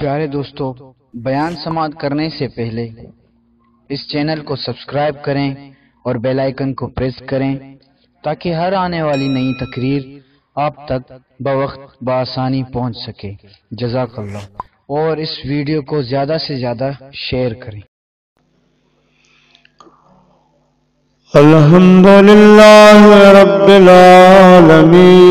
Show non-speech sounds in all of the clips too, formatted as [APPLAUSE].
प्यारे दोस्तों, बयान समाप्त करने से पहले इस चैनल को सब्सक्राइब करें और बेल आइकन को प्रेस करें ताकि हर आने वाली नई तकरीर आप तक बवक्त बसानी पहुँच सके। जजाकल्ला और इस वीडियो को ज़्यादा से ज़्यादा शेयर करें। अल्हम्दुलिल्लाह रब्बिल आलमीन।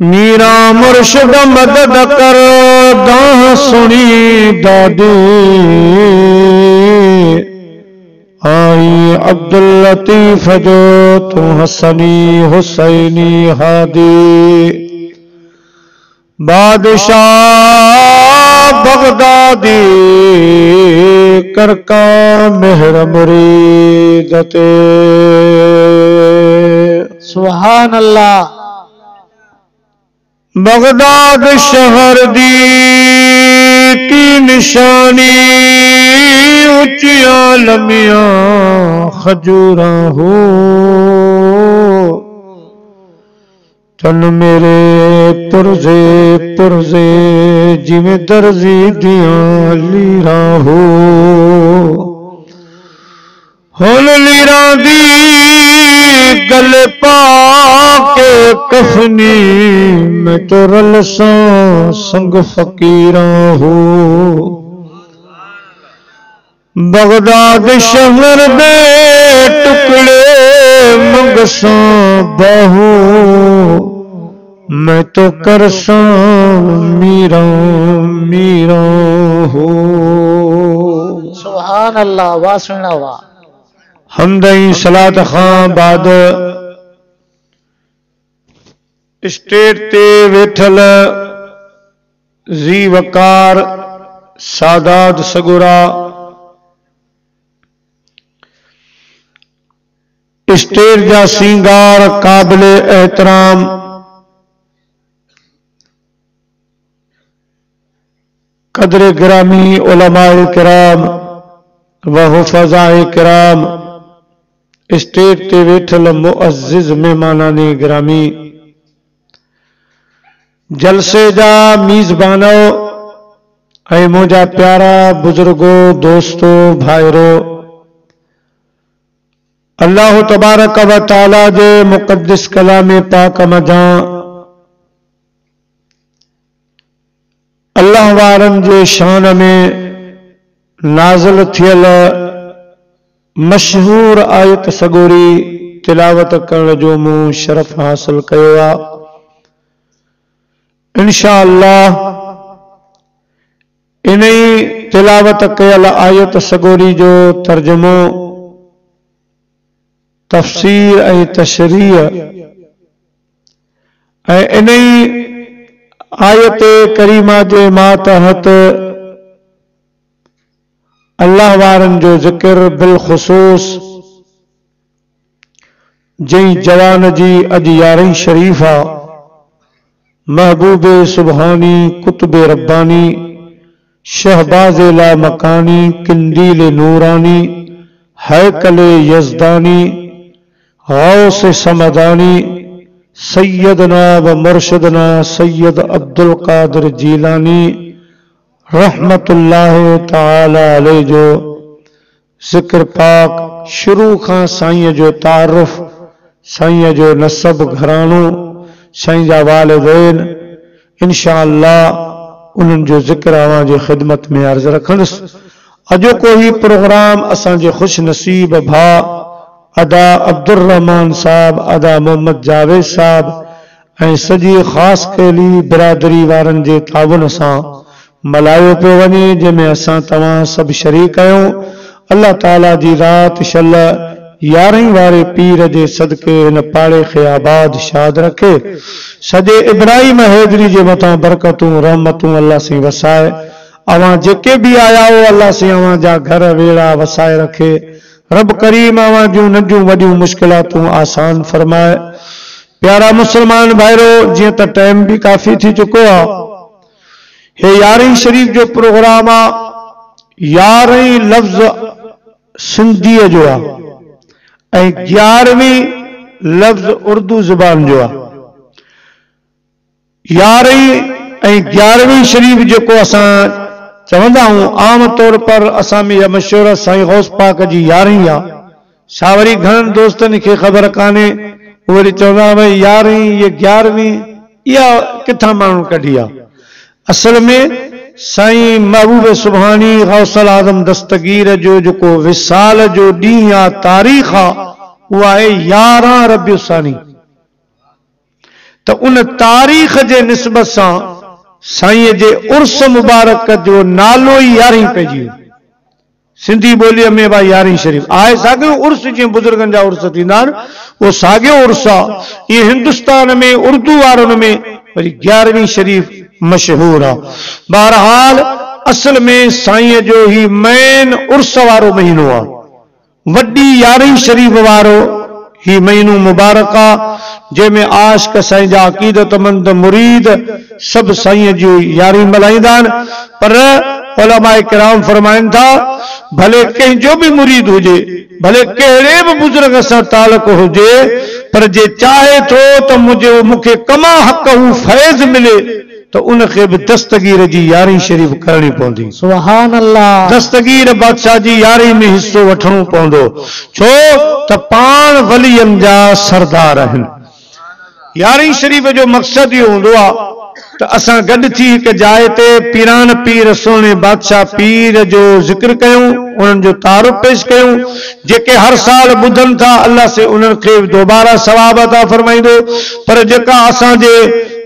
मीरा मुर्शिद मदद कर दाह सुनी दादी आई अब्दुल लतीफ जो तू हसनी हुसैनी हादी बादशाह बगदादी करका मेहर मुरीदते सुभान अल्लाह बगदाद शहर दी की निशानी उचिया लमिया खजूरा हो। तन मेरे पुरजे पुरजे जिमें दर्जी दिया लीरा हो। हुन लीरा दी गल पा के कफनी, मैं तो रलसा संग फकीरा हो। बगदाद शहर दे टुकड़े मंगसा बहू मैं तो करसा मीरा मीरा हो। सुभान अल्लाह, वाह सुना वाह। हमदई सलात खां बाद स्टेट ते वेठल ज़ी वकार सादात सगुरा। स्टेट जा सिंगार काबिल एहतराम। कदर ग्रामी उलमाए किराम व हुफजाए किराम। स्टेट ते वेठल मुअज़्ज़िज़ मेहमानानी ग्रामी। जलसे जा मीज़बानो ऐं प्यारा बुजुर्गो, दोस्तो, भाइरो। अल्लाह तबारक व ताला जे मुक़दस कलाम पाक मज़ा अल्लाह वारनि जे शान में नाज़िल थियल मशहूर आयत सगोरी तिलावत करण जो शरफ़ हासिल कयो आहे इनशा इन ई तिलावत कयल आयत सगोरी जो तर्जुमो, तफ़सीर ऐं तशरीह इन ई आयत करीमा जे मातहत अल्लाह वारनि जो ज़िक्र बिलख़ुसूस जंहिं जवान जी अॼु यारहीं शरीफ़ आहे महबूब सुबहानी, कुतुब रब्बानी, शहबाज ला मकानी, किंदील नूरानी, हैकल यजदानी गौस समदानी, सैयदना व मुर्शदना सैयद अब्दुल कादिर जीलानी रहमतुल्लाह ताला जो ज़िक्र पाक शुरू खां साईं जो तारुफ़ साईं जो नसब घराणो, साईं जा वालिदैन इनशा उन्हनि जो ज़िक्र जी ख़िदमत में अर्ज़ रखंदुसि। अॼोको ही प्रोग्राम असांजे ख़ुशि नसीब भाउ अदा अब्दुर रहमान साहब, अदा मोहम्मद जावेद साहब ऐं सॼी ख़ासि कयली बिरादरी वारनि जे ताउन सां मल्हायो पियो वञे जंहिंमें असां तव्हां सभु शरीक आहियूं। अलाह ताला जी राति शल यारहीं वारे पीर जे सदके हिन पाड़े खे आबाद, शाद रखे। सॼे इब्राहिम हैदरी जे मथां बरकतूं, रहमतूं अलाह साईं वसाए। अवां जेके बि आया हो अलाह साईं अवां जा घर, वेड़ा वसाए रखे। रब करीम अवां जूं नंढियूं वॾियूं मुश्किलातूं आसान फरमाए। प्यारा मुस्लमान भाइरो जीअं त टाइम बि काफ़ी थी चुको आहे हे यारहीं शरीफ़ जो प्रोग्राम आहे यारहीं लफ़्ज़ सिंधीअ जो ग्यारहवीं लफ़्ज़ उर्दू ज़ुबान जो यारहीं ग्यारहवीं शरीफ़ जेको असां चवंदा आहियूं, आम तौर पर असां में इहा मशहूरु साईं गौस पाक जी यारहीं आहे छा वरी घणनि दोस्तनि खे ख़बर कान्हे, उहे चवंदा भई यारहीं इहा ग्यारहवीं, इहा किथां माण्हू कढी आहे असल में साईं महबूब सुभाणी गौसल आज़म दस्तगीर जो जेको विसाल जो ॾींहुं आहे तारीख़ आहे उहा रबियुसानी त उन तारीख़ जे निस्बत सां साईं जे उर्स मुबारक जो नालो ई यारहीं पइजी सिंधी ॿोलीअ में भाई यारहीं शरीफ़। आहे साॻियो उर्स जीअं बुज़ुर्गनि जा उर्स थींदा आहिनि उर्स ईअं हिंदुस्तान में, उर्दू वारनि में वरी ग्यारहवीं शरीफ़ मशहूर। आहे बहरहाल, असल में साईं जो ही मेन उर्स वारो महीनो आहे वॾी यारहीं शरीफ़ वारो ही महीनो मुबारक आहे जंहिंमें आशिक साईं जा अक़ीदतमंद मुरीद सभु साईं जी यारी आहिनि। पर उलमा किराम फरमाइनि था, भले कंहिंजो बि मुरीद हुजे, भले कहिड़े बि बुज़ुर्ग सां तालुक हुजे, पर जे चाहे त मुंहिंजो, मूंखे कमा हक़ हू फैज़ मिले। त उनखे बि दस्तगीर जी यारहीं शरीफ़ करणी पवंदी। सुभान अल्लाह दस्तगीर बादशाह जी यारी में हिस्सो वठणो पवंदो। छो त पाण वलियनि जा सरदार आहिनि। यारहीं शरीफ़ जो मक़सदु इहो हूंदो आहे त असां गॾु थी हिकु जाइ ते पीरान पीर सोने बादशाह पीर जो ज़िक्र कयूं उन्हनि जो तारुफ़ पेश कयूं जेके हर साल ॿुधनि था अलाह से उन्हनि खे दोबारा सवाब अता फरमाईंदो। पर जेका असांजे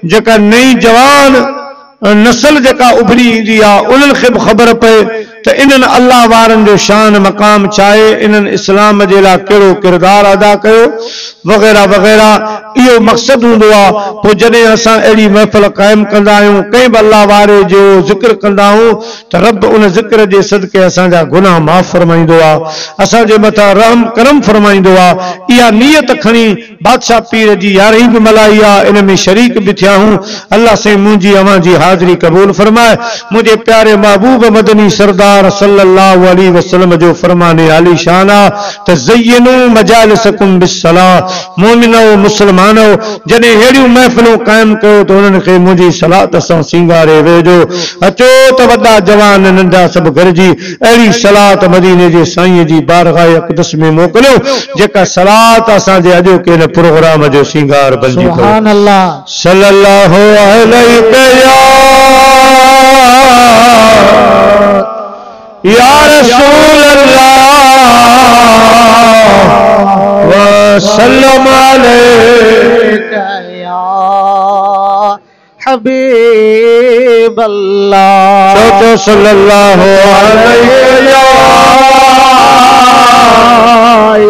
जेका नई जवान नस्ल जेका उभरी ईंदी आहे उन्हनि खे बि ख़बर पए त इन्हनि अलाह वारनि जो शान मक़ाम चाहे, इन्हनि इस्लाम जे लाइ कहिड़ो किरदारु अदा कयो, वग़ैरह वग़ैरह। इहो मक़सदु हूंदो आहे, पोइ जॾहिं असां अहिड़ी महफ़िल क़ाइमु कंदा आहियूं वारे जो ज़िक्र कंदा आहियूं, त रब उन ज़िक्र जे सदके असांजा गुनाह माफ़ फरमाईंदो आहे। असांजे रहम, करम फरमाईंदो आहे। खणी बादशाह पीर जी यारहीं बि मल्हाई आहे, इन में शरीक बि थिया हूँ अलाह से मुंहिंजी अवां हाज़िरी क़बूल फरमाए। मुंहिंजे प्यारे महबूब मदनी सरदार सल्लल्लाहु अलैहि वसल्लम जो फरमाने आली शान आहे त ज़य्यनू मजालिसकुम बिस्सलाह। मोमिनो मुस्लमानो जॾहिं अहिड़ियूं महफ़िलूं क़ाइमु कयो त उन्हनि खे मुंहिंजी सलात सां सींगारे वेझो अचो त वॾा जवान नंढा सभु गॾिजी अहिड़ी सलात मदीने जे साईं जी बारगाह अक़दस में मोकिलियो जेका सलात असांजे अॼोके हिन प्रोग्राम जो सींगार बणिजी पए सुभान अल्लाह सल्लल्लाहु अलैहि या रसूल अल्लाह वसल्लम या हबीब अल्लाह। सोचो सल्लल्लाहु अलैहि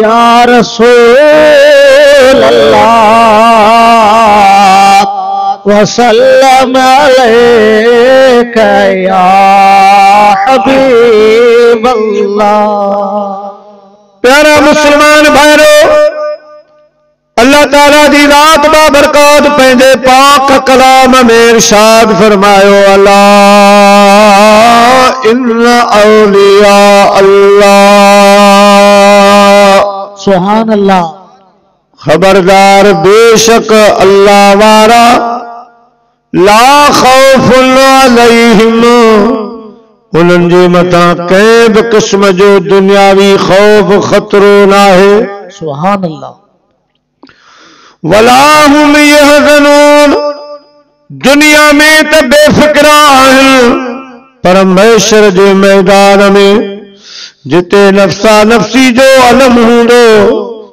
या रसूल अल्लाह। वसल्लम या हबीब प्यारा मुसलमान भाइरो अल्लाह ताला जी रात बाबरकात पंहिंजे पाक कलाम में इरशाद फरमायो अल्लाह इन औलिया अल्लाह सुहान अल्लाह खबरदार बेशक अल्लाह वारा ला खौफ अलैहिम। उन्हनि जे मथां कंहिं बि क़िस्म जो दुनियावी खौफ़ ख़तरो न आहे सुहान वलाहुम यहज़नून। दुनिया में त बेफ़िक्रा आहिनि पर मैशर जे मैदान में जिते नफ़्सा नफ़्सी जो अलम हूंदो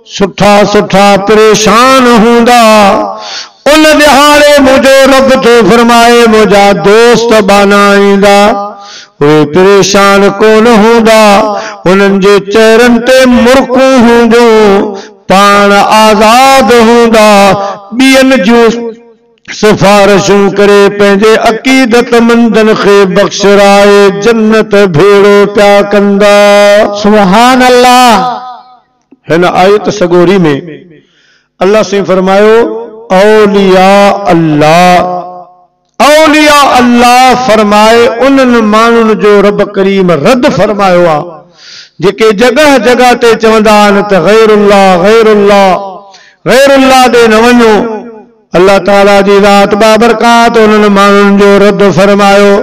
सुठा सुठा परेशान हूंदा उन ॾिहाड़े मुंहिंजो रब थो फरमाए मुंहिंजा दोस्त बाना ईंदा उहे परेशान कोन हूंदा उन्हनि जे चेहरनि ते मुर्कूं हूंदियूं पाण आज़ाद हूंदा ॿियनि जूं सिफारिशूं करे पंहिंजे अक़ीदतमंदनि खे बख़्शराए जन्नत भेड़ो पिया कंदा सुहान अल्लाह हिन आयत सगोरी में अल्लाह से फरमायो औलिया अल्लाह। औलिया अल्लाह फरमाए, उन्हनि माण्हुनि जो रब करीम रद फरमायो आहे जेके जॻह जॻह ते चवंदा आहिनि त गैरुल्ला गैरुल्ला गैरुल्ला ॾे न वञो। अल्लाह ताला जी रात बाबरकात, उन्हनि माण्हुनि जो रद फरमायो।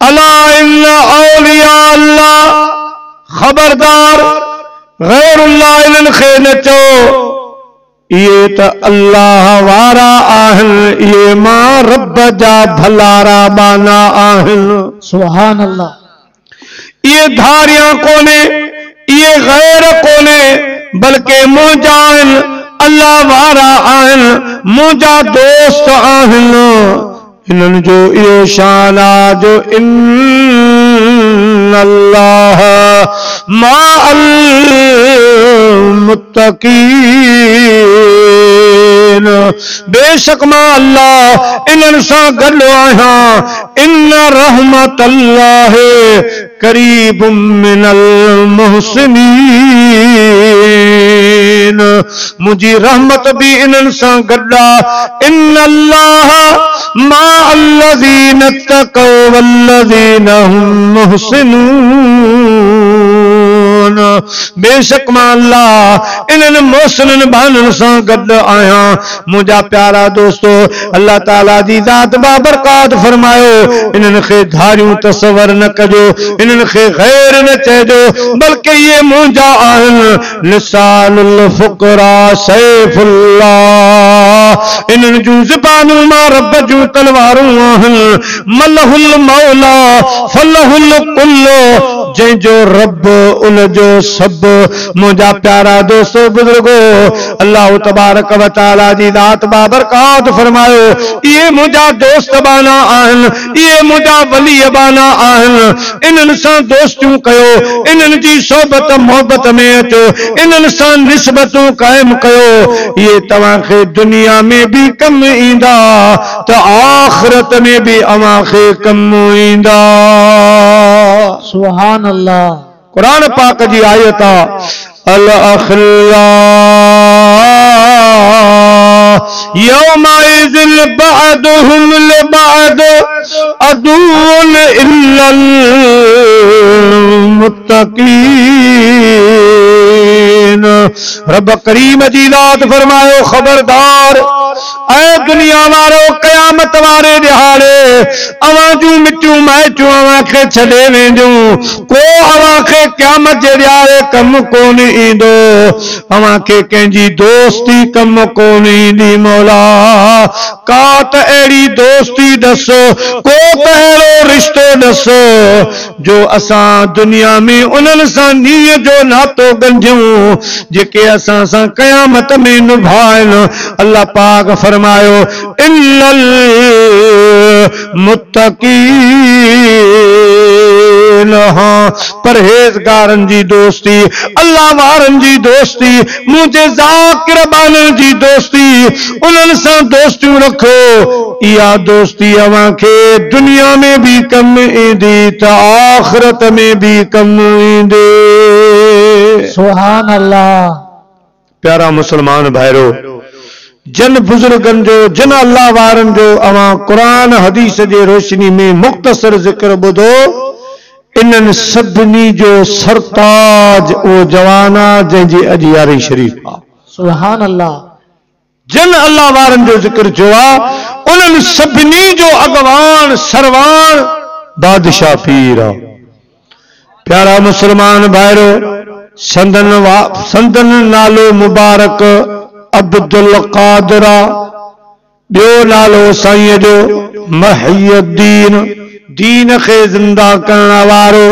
अला औलिया अल्लाह, ख़बरदार गैरुल्ला इन्हनि खे न चओ। इहे त अल्लाह वारा आहिनि इहे माँ रब जा भलारा बाना आहिनि। सुहान अल्लाह इहे धारियाँ कोन्हे इहे गैर कोन्हे बल्कि मुंहिंजा आहिनि अल्लाह वारा आहिनि मुंहिंजा दोस्त आहिनि। हिननि जो इहो शान जो इन अल्लाह माअल मुत्तकीन बेशक माँ अल्लाह इन्हनि सां गॾु आहियाँ। इन रहमत अल्लाह करीब मिनल मुहसिनीन। मुंहिंजी रहमत बि इन्हनि सां गॾु इन अल्लाह मा अल्लज़ीन तक़ौ वल्लज़ीन हुम मुहसिनून। बेशक माँ अल्लाह, इन्हनि मोहसिननि बाननि सां गॾु आहियाँ। प्यारा दोस्तो, अल्लाह ताला जी ज़ात बाबरकात फरमायो, इन्हनि खे तसवर न कजो, इन्हनि गैर न चइजो, बल्कि इहे मुंहिंजा आहिनि फुकरा सैफुल्लाह। इन्हनि जूं माँ रब जूं तलवारूं आहिनि, मलहुल मौला, फलहुल कुल्लो, जंहिंजो रब उन सभु मुंहिंजा प्यारा दोस्तो, बुजुर्गो, अल्लाह तबारक व ताला जी दात बाबरकात फरमायो इहे मुंहिंजा दोस्त बाना आहिनि इहे मुंहिंजा वली बाना आहिनि। इन्हनि सां दोस्तियूं कयो इन्हनि जी सोबत मोहबत में अचो इन्हनि सां निस्बतूं क़ाइमु कयो। इहे तव्हांखे दुनिया में बि कमु ईंदा, त आख़िरत में बि अव्हां खे कमु ईंदा। सुभान अल्लाह। कुरान पाक जी आयत आहे अल अखिल्ला यौमाइज़ बअदुहुम इल्लल मुत्तकीन। रब करीम जी दात फरमायो, खबरदार, ऐ दुनिया वारो कयामत वारे दिहाड़े, अवां जूं मिटियूं माइटियूं अवां खे छॾे को अवां खे क़यामत जे ॾियारे कमु कोन ईंदो। अवां खे कंहिंजी दोस्ती कमु कोन ईंदी, मौला। का त दोस्ती ॾसो को पहलो रिश्तो दसो जो असां दुनिया में उन्हनि सां जो नातो ॻंढियूं जेके असां सां क़यामत में निभाइनि अल्लाह पाक फरमायो, इल्लल मुत्तकीन हाँ। परहेज़गारनि जी दोस्ती वारनि जी दोस्ती मुंहिंजे ज़ाकिर बाननि जी दोस्ती उन्हनि सां दोस्तियूं रखो। इहा दोस्ती अव्हां खे दुनिया में बि कमु ईंदी त आख़िरत में बि कमु ईंदे। सुभान अल्लाह प्यारा मुस्लमान भाइरो जन बुजुर्गनि जो जन अल्लाह वारनि जो अवां क़ुर हदीस जे रोशनी में मुख़्तसर ज़िक्र ॿुधो। इन्हनि सभिनी जो सरताज उहो जवान आहे जंहिंजी अॼु यारहीं शरीफ़ आहे सुभान अल्लाह जन अल्लाह वारनि जो ज़िक्र थियो आहे उन्हनि सभिनी जो अॻवान सरवान बादशाह पीर आहे प्यारा मुस्लमान भाइरो संदन वा संदन नालो मुबारक अब्दुल कादरा ॿियो नालो साईं जो महयद्दीन दीन खे ज़िंदा करण वारो।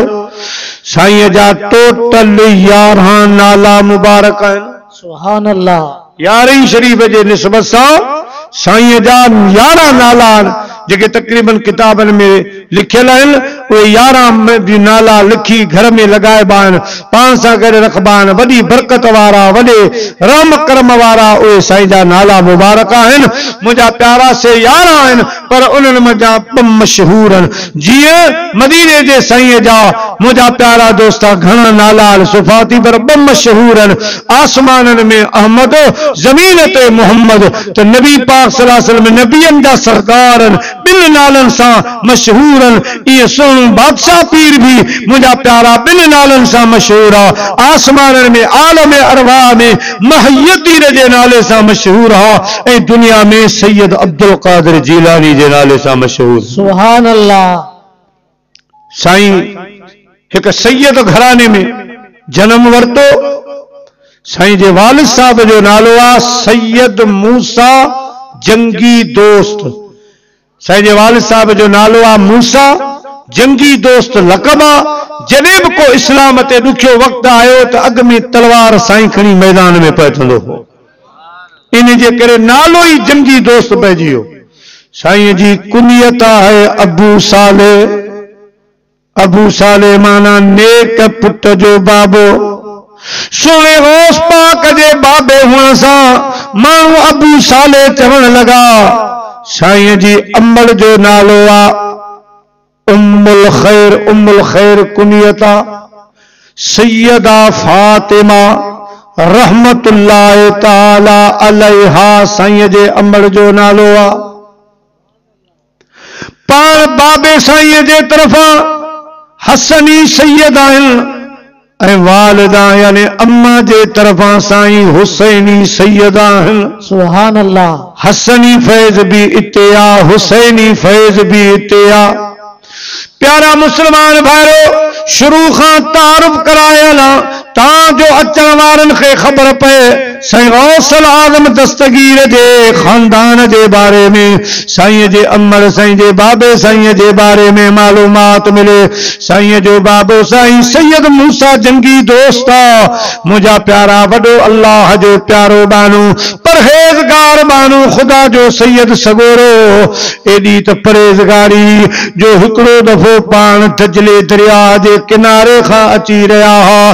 साईं जा टोटल यारहं नाला मुबारक आहिनि। सुभान अल्लाह। यारहीं शरीफ़ जे निस्बत सां साईं जा यारहं नाला आहिनि। जेके तक़रीबन किताबनि में यारहं बि नाला लिखी, घर में आहिनि। पाण सां गॾु रखबा वॾी बरकत वारा, वॾे राम कर्म साईं जा नाला मुबारक आहिनि। मुंहिंजा प्यारा से यारहं पर ॿ मशहूर जीअं मदीने जे साईं जा प्यारा दोस्त, घणा नाला सुफ़ाती, पर ॿ मशहूर आहिनि। आसमाननि में अहमद, ज़मीन ते मोहम्मद। त नबी पाक सलाह वसल्लम नबियनि जा सरदार आहिनि। ॿिनि नालनि सां मशहूर आहिनि इहे सोनू बादशाह पीर बि मुंहिंजा प्यारा ॿिनि नालनि सां मशहूर आहे आसमाननि में आलम अरवा में महयतीर जे नाले सां मशहूर आहे ऐं दुनिया में सैयद अब्दुल कादिर जीलानी जे नाले सां मशहूर। सुभान अल्लाह साईं हिकु सैयद घराने में जनम वरितो। साईं जे वालिद साहब जो नालो आहे सैयद मूसा जंगी दोस्त। साईं जे वालिद साहब जो नालो आहे मूसा, जंगी दोस्त लक़ब आहे जॾहिं बि को इस्लाम ते ॾुखियो वक़्तु आयो त अॻ में तलवार साईं खणी मैदान में पहुचंदो हो। इन जे नालो ई जंगी दोस्त पइजी वियो। साईं जी कुनियत आहे अबू साले। अबू साले माना नेक पुट जो बाबो। सोने होश पाक जे बाबे हुअण सां माण्हू अबू साले चवण लॻा साईं जी अमल जो नालो आहे उम्मुल ख़ैर उम्मुल ख़ैर कुनियत। आहे फातिमा रहमतुल्लाह ताला अलैहा साईं जे अमल जो नालो आहे पाण बाबे साईं जे तरफ़ां हसनी सैयद आहिनि ऐं वालिदा यानी अम्मा जे तरफ़ां साईं हुसैनी सैयद आहिनि हसनी फैज़ भी इते आ हुसैनी फैज़ भी इते आ प्यारा मुस्लमान भाइरो शुरू खां तारुफ़ करायल आहे जो अचण वारनि खे ख़बर पए साईं गौसल दस्तगीर जे, ख़ानदान जे बारे में, साईं जे अमर, साईं जे बाबे, साईं जे बारे में मालूमात मिले। साईं जो बाबो, साईं सैयद मूसा जंगी दोस्त आहे मुंहिंजा प्यारा वॾो अल्लाह जो प्यारो बानू, परहेज़गार बानू, ख़ुदा जो सैयद सगोरो। एॾी त परहेज़गारी जो हिकिड़ो दफ़ो पाण थजले दरिया जे किनारे खां अची रहिया हुआ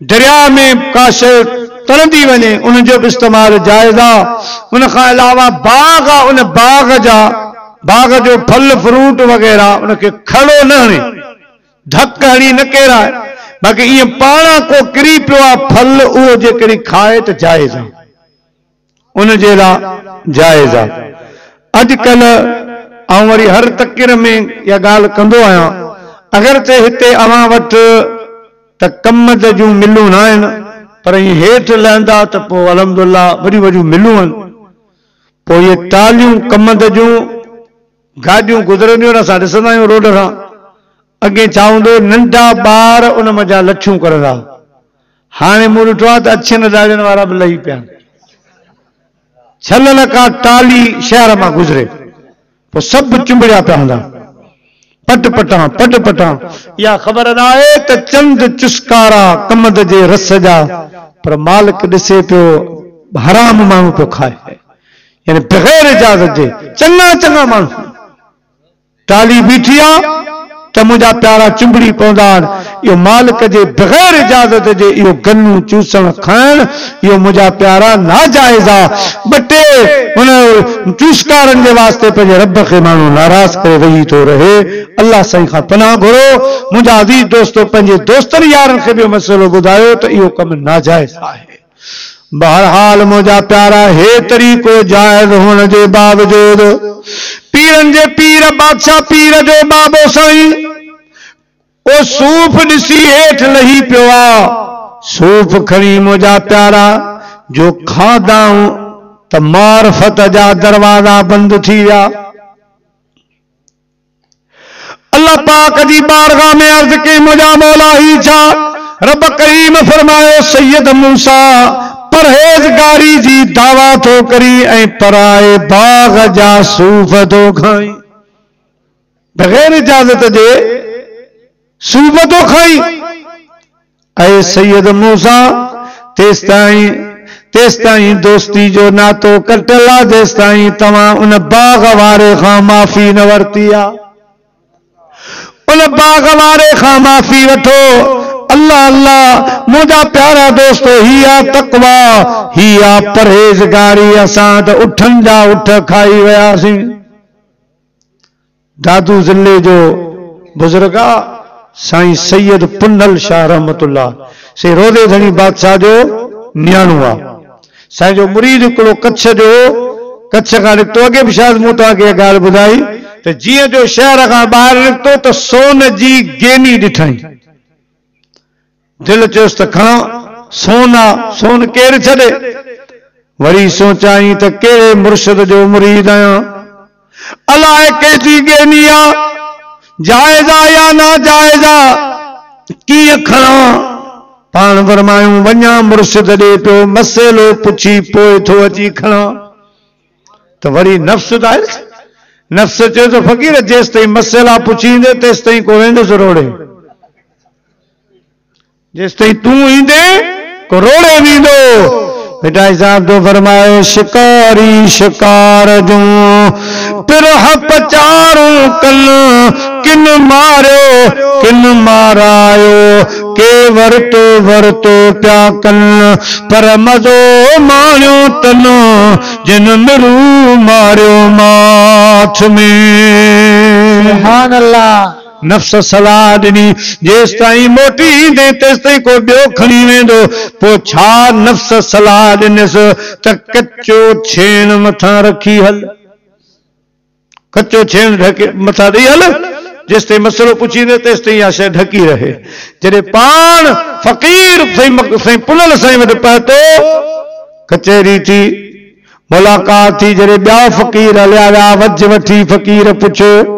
दरिया में का शइ तरंदी वञे, उनजो बि इस्तेमालु जाइज़ आहे। अलावा बाग आहे, उन बाग जा, बाग जो फल, फ्रूट वग़ैरह उनखे खड़ो न हणे। धक हणी न केराए बाक़ी ईअं पाण को किरी पियो फल उहो जेकॾहिं खाए त जाइज़ आहे। उन जे लाइ वरी हर तकिर में इहा ॻाल्हि कंदो आहियाँ, अगरि त हिते त कमद जूं मिलूं न आहिनि, पर ईअं हेठि लहंदा त पोइ अलहमदिल्ला वॾियूं वॾियूं मिलूं आहिनि। पोइ इहे टालियूं कमद जूं, गाॾियूं गुज़रंदियूं आहिनि, असां ॾिसंदा आहियूं रोड खां अॻे छा हूंदो, नंढा ॿार उन मज़ा लछूं करंदा। हाणे मूं ॾिठो आहे त अछनि ॾाॾनि वारा बि लही पिया। छलल का टाली शहर माँ गुज़रे, पोइ सभु चुंबड़िया पिया हूंदा। पट पटा, पट पटां। या ख़बर ना त चंद चुस्कारा कमद के रस जा। पर मालिक ॾिसे पियो, हराम माण्हू पियो खाए। यानी बग़ैर इजाज़त जे चंगा चङा माण्हू। टाली बीठी आहे त मुंहिंजा प्यारा चुंबड़ी पवंदा आहिनि इहो मालिक जे बग़ैर इजाज़त जे इहो गन्नू चूसण खाइण, इहो मुंहिंजा प्यारा नाजाइज़ आहे ॿ टे हुन वास्ते पंहिंजे रब खे माण्हू नाराज़ करे वेही थो रहे। अलाह साईं खां पनाह घुरो। मुंहिंजा अज़ीज़ दोस्तो पंहिंजे दोस्तनि यारनि खे बि मसइलो ॿुधायो, त इहो कमु नाजाइज़ आहे। बहरहाल मुंहिंजा प्यारा हे तरीक़ो जाइज़ हुअण जे बावजूद। पीरनि जे पीर, बादशाह पीर जो बाबो साईं। ओ सूफ़ ॾिसी हेठि लही पियो आहे सूफ़ खणी मुंहिंजा प्यारा, जो खाधाऊं त मारफत जा दरवाज़ा बंदि थी विया। अल्लाह पाक जी बारगाह में अर्ज़ कई मुंहिंजा मौला ही छा। रब करीम फरमायो, सैयद मूसा परहेज़गारी जी दावा थो करी ऐं पराए बाग जा सूफ़ थो खाई। बग़ैर इजाज़त जे सूफ़ थो खाई। ऐं सैयद मूसा तेसि ताईं तेसि ताईं दोस्ती जो नातो कटियल आहे जेसि ताईं उन बाग वारे खां माफ़ी न वरिती आहे उन बाग वारे खां माफ़ी वठो। अल्लाह अल्लाह मुंहिंजा प्यारा दोस्तो ही आहे तकवा ही आहे परहेज़गारी, असां त उठनि जा उठ खाई वियासीं दादू ज़िले जो बुज़ुर्ग साईं सैयद पुनल शाह रहमतुल्ला से रोदे धणी बादशाह जो नियाणो आहे साईं जो मुरीद हिकिड़ो कच्छ जो कच्छ खां निकितो, अॻे बि शायदि मूं तव्हांखे ॻाल्हि ॿुधाई, त जीअं जो शहर खां ॿाहिरि निकितो, त सोन जी गेनी ॾिठई। दिलि चयुसि त खणो, सोन सोन केरु छॾे। वरी सोचाई त कहिड़े मुर्शद जो मुरीद आहियाँ? अलाए कंहिंजी गेनी आहे जाइज़ा या ना जाइज़ा कीअं खणा? पाण फरमायूं वञा, मुर्शिद ॾे पियो, मसइलो पुछी पोइ थो अची खणा। त वरी नफ़्स त नफ़्स चयो त फ़क़ीर, जेसि ताईं मसइला पुछी ईंदे तेसि ताईं को वेंदुसि रोड़े जेसि तूं ईंदे को रोड़े वेंदो मिठाई साहब तो फरमाए शिकारी, शिकार जो पिरह पचारूं कल किन मारियो, किन मारायो, के वरतो वरतो प्या कल पर मज़ो मारियो तन, जिन मिरू मारियो माथ में। अल्लाह। नफ़्स सलाह ॾिनी जेसि ताईं मोटी ईंदे, तेसि ताईं को ॿियो खणी वेंदो। पोइ छा नफ़्स सलाह ॾिनसि त कचो छेण मथां रखी हल। कचो छेण मथां ॾेई हल। जेसि ताईं मसइलो पुछींदे तेसि ताईं इहा शइ ढकी रहे। जॾहिं पाण फ़क़ीर साईं साईं पुनल साईं वटि पहुतो कचहरी थी, मुलाक़ात थी, जॾहिं ॿिया फ़क़ीर हलिया विया वज वठी फ़क़ीर पुछियो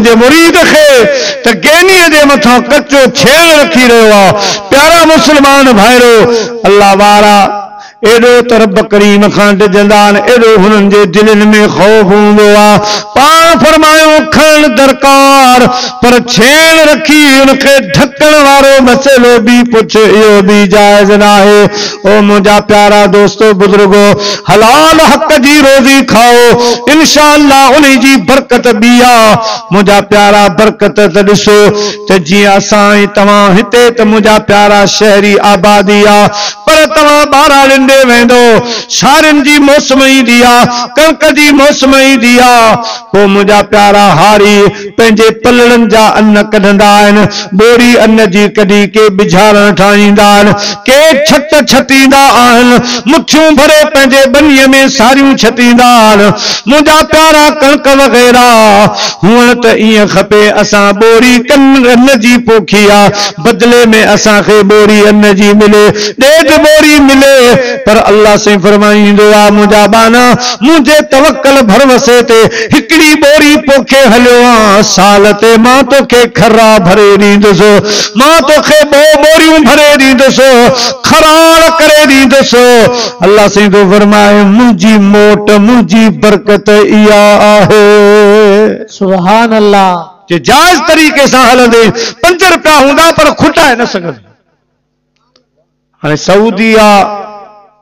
मुरीद खे त के जे मथां कचो छेड़ रखी आहे प्यारा मुस्लमान भाइरो अल्लाह वारा एॾो त रब करीम खां डिजंदा आहिनि एॾो हुननि जे दिलनि में ख़ौफ़ हूंदो आहे पाण फरमायो खणणु दरकार, पर छेण रखी हुनखे ढकण वारो मसइलो बि पुछ इहो बि जाइज़ न आहे ओ मुंहिंजा प्यारा दोस्तो, बुज़ुर्गो, हलाल हक़ जी रोज़ी खाओ इनशा उन जी बरकत बि आहे मुंहिंजा प्यारा बरकत त ॾिसो, त जीअं असां तव्हां हिते त मुंहिंजा प्यारा शहरी आबादी आहे पर तव्हां ॿारहं ॾे वेंदो सारियुनि जी मौसम ईंदी आहे कणक जी मौसम ईंदी आहे पोइ मुंहिंजा प्यारा हारी पंहिंजे पलड़नि जा अन कढंदा आहिनि ॿोरी अन जी कढी के बिझारण ठाहींदा आहिनि के छत छतींदा आहिनि मुठियूं भरे पंहिंजे बनीअ में सारियूं छतींदा आहिनि मुंहिंजा प्यारा कणक वग़ैरह हुअण त ईअं खपे असां ॿोरी कन अन जी पोखी आहे बदिले में असांखे ॿोरी अन जी मिले ॾेढ ॿोरी मिले पर अल्लाह से फरमाईंदो आहे मुंहिंजा बाना मुंहिंजे तवकल भरवसे ते हिकिड़ी ॿोरी पोखे हलियो आहे साल ते माँ तोखे खरा भरे ॾींदुसि माँ तोखे ॿ ॿोरियूं भरे ॾींदुसि खराड़ करे ॾींदुसि अल्लाह से थो फरमाए मुंहिंजी मोट मुंहिंजी बरकत इहा आहे। सुभान अल्लाह जे जाइज़ तरीक़े सां हलंदे पंज रुपया हूंदा पर खुटाए न सघंदा हाणे सऊदी आहे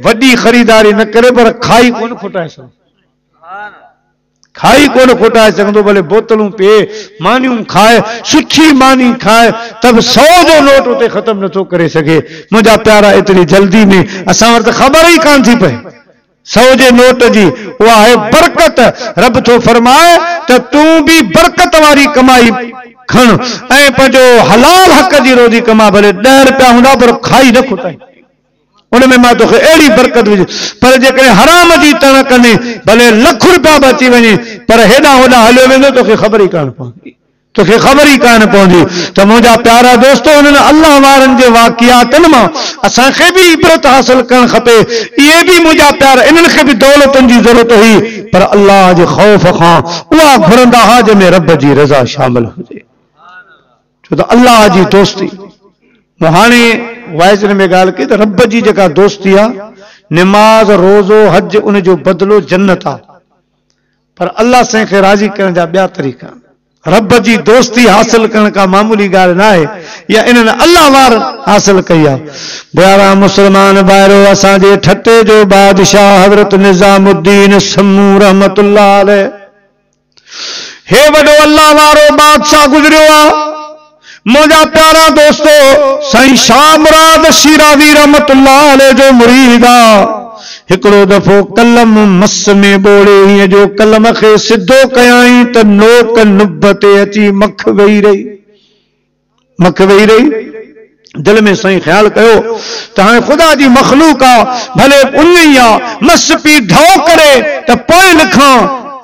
वॾी ख़रीदारी न करे, पर खाई कोन खुटाए सघंदो खाई कोन खुटाए सघंदो? भले बोतलूं पीए, मानियूं खाए, सुठी मानी खाए त बि सौ जो नोट उते ख़तमु नथो करे सघे। मुंहिंजा प्यारा, एतिरी जल्दी में असां वटि त ख़बर ई कान थी पए। सौ जे नोट जी, उहा आहे बरकत। रब थो फरमाए त तूं बि बरकत वारी कमाई पंहिंजो हलाल हक़ जी रोज़ी कमा, भले ॾह रुपया हूंदा, पर खाई न खुटाई। उनमें माँ तोखे अहिड़ी बरकत विझ। पर जेकॾहिं हराम जी तण कंदी, भले लख रुपया बि अची वञे, पर हेॾां होॾां हलियो वेंदो, तोखे ख़बर ई कान पवंदी। तोखे ख़बर ई कान पवंदी। त मुंहिंजा प्यारा दोस्तो, हुननि अलाह वारनि जे वाकियातनि माँ असांखे बि इबरत हासिल करणु खपे। इहे बि मुंहिंजा प्यार खे बि दौलतुनि जी ज़रूरत हुई। पर अलाह जे ख़ौफ़ खां उहा घुरंदा हुआ जंहिंमें रब जी रज़ा शामिल हुजे। छो त दोस्ती हाणे वाइज़न में ॻाल्हि कई त रब जी जेका दोस्ती आहे निमाज़, रोज़ो, हज, उन जो बदिलो जन्नत आहे पर अलाह साईं खे राज़ी करण जा ॿिया तरीक़ा। रब जी दोस्ती हासिल करण का मामूली ॻाल्हि न या इन्हनि अलाह वार हासिल कई आहे प्यारा मुस्लमान ॿाहिरो असांजे ठटे जो बादशाह हज़रत निज़ामुद्दीन समू रहमत हे वॾो अलाह वारो बादशाह गुज़रियो आहे मुंहिंजा प्यारा दोस्तो साईं शाह मुराद शीरावी रहमत जो मुरीद हिकिड़ो दफ़ो कलम मस में ॿोड़े जो कलम खे सिधो कयाई, त नोक नुब अची मख वेही रही। मख वेही रही। दिल में साईं ख़्यालु कयो, त ख़ुदा जी मखलूक आहे भले उन मस पी ढो करे, त लिखां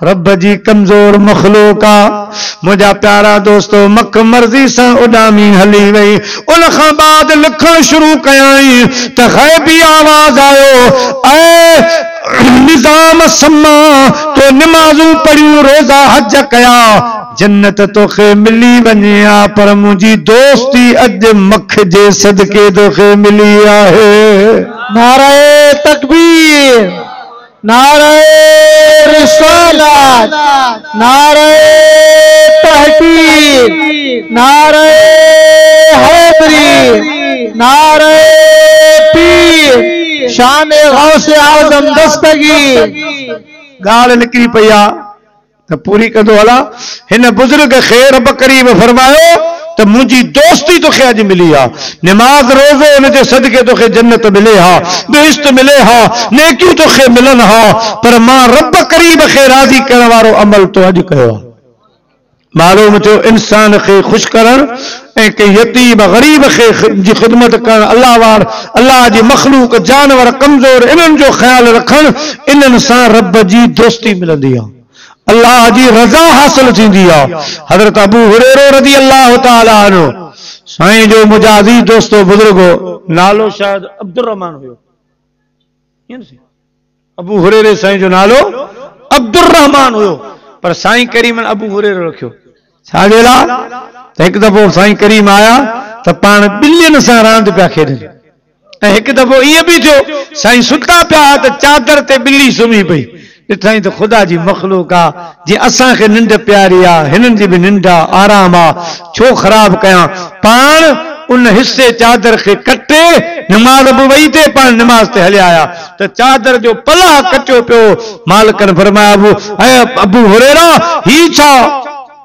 रब जी कमज़ोर मखलूक मुंहिंजा प्यारा दोस्तो मख मर्ज़ी सां उॾामी हली वई। उन बाद लिखणु शुरू कयाई, त ग़ैबी आवाज़ आयो, ऐं निज़ाम समा तो निमाज़ूं पढ़ियूं, रोज़ा हज कया। जन्नत तोखे मिली वञे पर मुंहिंजी दोस्ती अॼु मख जे सदके तोखे मिली आहे। नाराए तकबीर। नारे रिसालत नारे तहकीक नारे हैदरी। नारे पीर। शान गौस आज़म दस्तगी ॻाल्हि निकिरी पई आहे पूरी कंदो हला हिन बुज़ुर्ग खे रब करीब फरमायो त मुंहिंजी दोस्ती तोखे अॼु मिली आहे निमाज़ रोज़ो हुन जे सदके तोखे जन्नत मिले हा। बेइश्त मिले हा। नेकियूं तोखे मिलनि हा। पर माँ रब करीब खे राज़ी करण वारो अमल तो अॼु कयो मालूम थियो इंसान खे ख़ुशि करणु ऐं ग़रीब खे जी ख़िदमत करणु अलाह वार अलाह जी मखलूक, जानवर, कमज़ोर, इन्हनि ख़्यालु रखणु, इन्हनि सां रब जी दोस्ती मिलंदी आहे अल्लाह जी रज़ा हासिल थींदी हज़रत अबू हुरेरो रज़ी अल्लाह ताला साईं जो मुंहिंजा दोस्तो बुज़ुर्गो नालो शायदि अब्दुर रहमान हुयो अबू हुरेरे साईं जो नालो अब्दुर रहमान हुयो। पर साईं करीम अबू हुरेरो रखियो। छाजे त हिकु दफ़ो साईं करीम आया, त पाण ॿिलियुनि सां रांदि पिया खेॾनि। ऐं हिकु दफ़ो ईअं बि थियो, साईं सुता पिया त चादर ते ॿिली सुम्ही पई। ॾिठई त ख़ुदा जी मखलूक आहे जीअं असांखे निंड प्यारी आहे हिननि जी निंड आराम आहे छो ख़राबु कयां? पाण उन हिसे चादर खे कटे निमाज़ बि वई थे पाण निमाज़ ते हलिया आया। त चादर जो पलाह कटियो पियो, मालिकनि फरमाया अबू हुरेरा ही छा?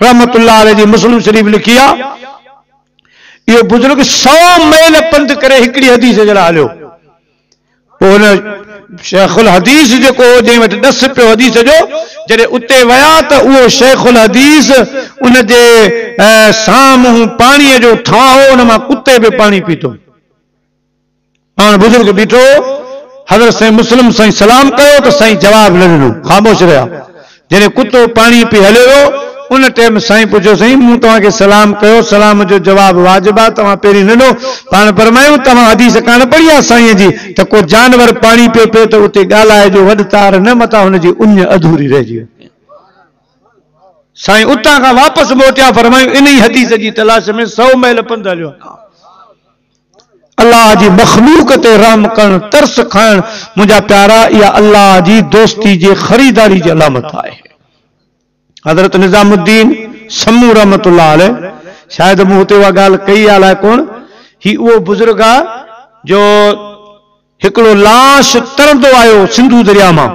रहमत जी मुस्लिम शरीफ़ लिखी इहो बुज़ुर्ग सौ मैल पंध करे हदीस जहिड़ा हलियो पोइ हुन शेखुल हदीस जेको जंहिं वटि हदीस जो, जॾहिं उते विया त उहो शेखुल हदीस उन जे साम्हूं पाणीअ जो ठाहो हुन माँ कुते बि पीतो। पाण बुज़ुर्ग बीठो, हज़रत साईं मुस्लिम साईं सलाम कयो, त साईं जवाबु न ख़ामोश रहिया। जॾहिं कुतो पाणी पी हलियो उन टाइम साईं पुछो साईं, मूं तव्हांखे सलाम कयो। सलाम जो जवाबु वाजिबु आहे तव्हां पहिरीं ॾिनो पाण परमायूं तव्हां हदीस कान पढ़ी आहे साईं जी, त को जानवर पाणी पियो पियो त उते ॻाल्हाए जो वॾ तार न मथां हुनजी उञ अधूरी रहिजी साईं, उतां खां वापसि मोटिया फरमायूं इन ई हदीस जी तलाश में सौ मैल पंध हलियो। अलाह जी मखलूक ते रहम करणु, तरस खाइणु, मुंहिंजा प्यारा, इहा अलाह जी दोस्ती जे ख़रीदारी जी अलामत आहे। हज़रत निज़ामुद्दीन समू रहमत शायदि मूं हुते उहा ॻाल्हि कई अलाए कोन? ही उहो बुज़ुर्ग आहे जो हिकिड़ो लाश तरंदो आयो सिंधू दरिया माँ।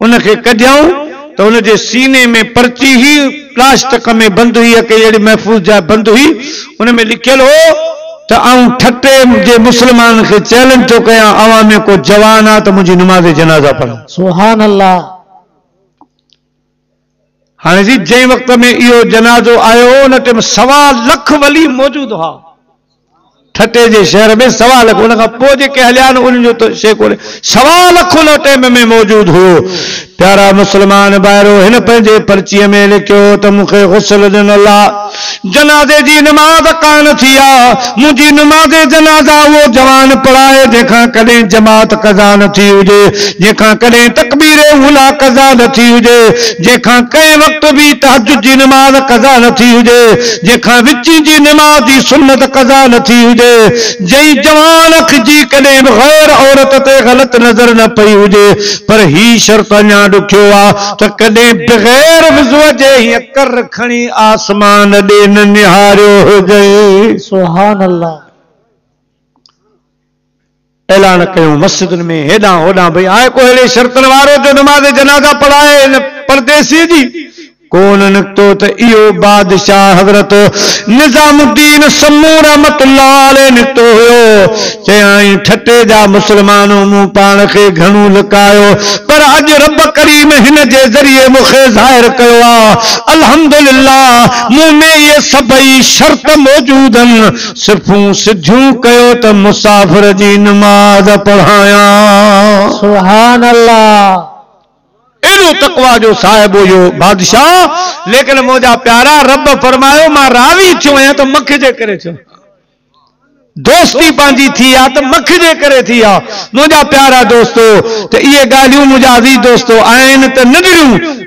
उनखे कढियऊं त हुनजे सीने में पर्ची ई प्लास्टिक में बंदि हुई कई अहिड़ी महफ़ूज़ जाइ बंदि हुई, उन में लिखियलु हो, त आऊँ ठटे जे मुस्लमान खे चैलेंज थो कयां अवां में को जवान आहे त मुंहिंजी निमाज़ जनाज़ा पढ़ा। सुहान अल्लाह। हाँ जी, जंहिं वक़्त में इहो जनाज़ो आयो, उन टाइम सवा लख वली मौजूदु हुआ। ठटे जे शहर में सवा लख, उन खां पोइ जेके हलिया आहिनि उन्हनि जो सवा लख उन टाइम में मौजूदु हुयो। प्यारा मुस्लमान ॿाहिरो हिन पंहिंजे में लिखियो, त मूंखे गुसल ॾिनल आहे। जनाज़े जी नमाज़ कान थी मुंहिंजी नमाज़ जनाज़ा उहो जवान पढ़ाए जंहिंखां कॾहिं जमात कज़ा न थी हुजे जंहिंखां कॾहिं तकबीर उला कज़ा न थी हुजे जंहिंखां कंहिं वक़्तु बि तहजुद जी नमाज़ कज़ा न थी हुजे जंहिंखां विची जी नमाज़ जी सुन्नत कज़ा न थी हुजे जंहिं जवान अख जी कॾहिं गैर औरत ग़लति नज़र न पई हुजे, पर ही शर्त अञा ॾुखियो आहे बग़ैर विज़ुअ जे हीअं कर खणी आसमान ॾे निहारो हो गए। सुहान अल्लाह ऐलान कयूं मस्जिदुनि में हेॾां होॾां भई आहे को अहिड़े शर्तनि वारो जो नमाज़ जनाज़ा पढ़ाए परदेसी जी। कोन निकितो त इहो बादशाह हज़रत निज़ामुद्दीन समूह रहमतुल्लाह अलैह निकितो हुयो। चयाईं ठटे जा मुस्लमानों मूं पाण खे घणो लिकायो, पर अॼु रब करीम हिन जे ज़रिए मूंखे ज़ाहिर कयो आहे। मूं इहे सभई शर्त मौजूद आहिनि। सिर्फ़ूं सिझूं कयो त मुसाफ़िर जी नमाज़ पढ़ायां। सुभान अल्लाह। एॾो तकवा जो साहिब हुयो, बादशाह। लेकिन मुंहिंजा प्यारा रब फरमायो, माँ रावी थियो आहियाँ त मख जे करे थियो दोस्ती पंहिंजी थी आहे त मख जे करे थी आहे मुंहिंजा प्यारा दोस्तो, त इहे ॻाल्हियूं मुंहिंजा अज़ीज़ दोस्तो आहिनि, त नंढड़ियूं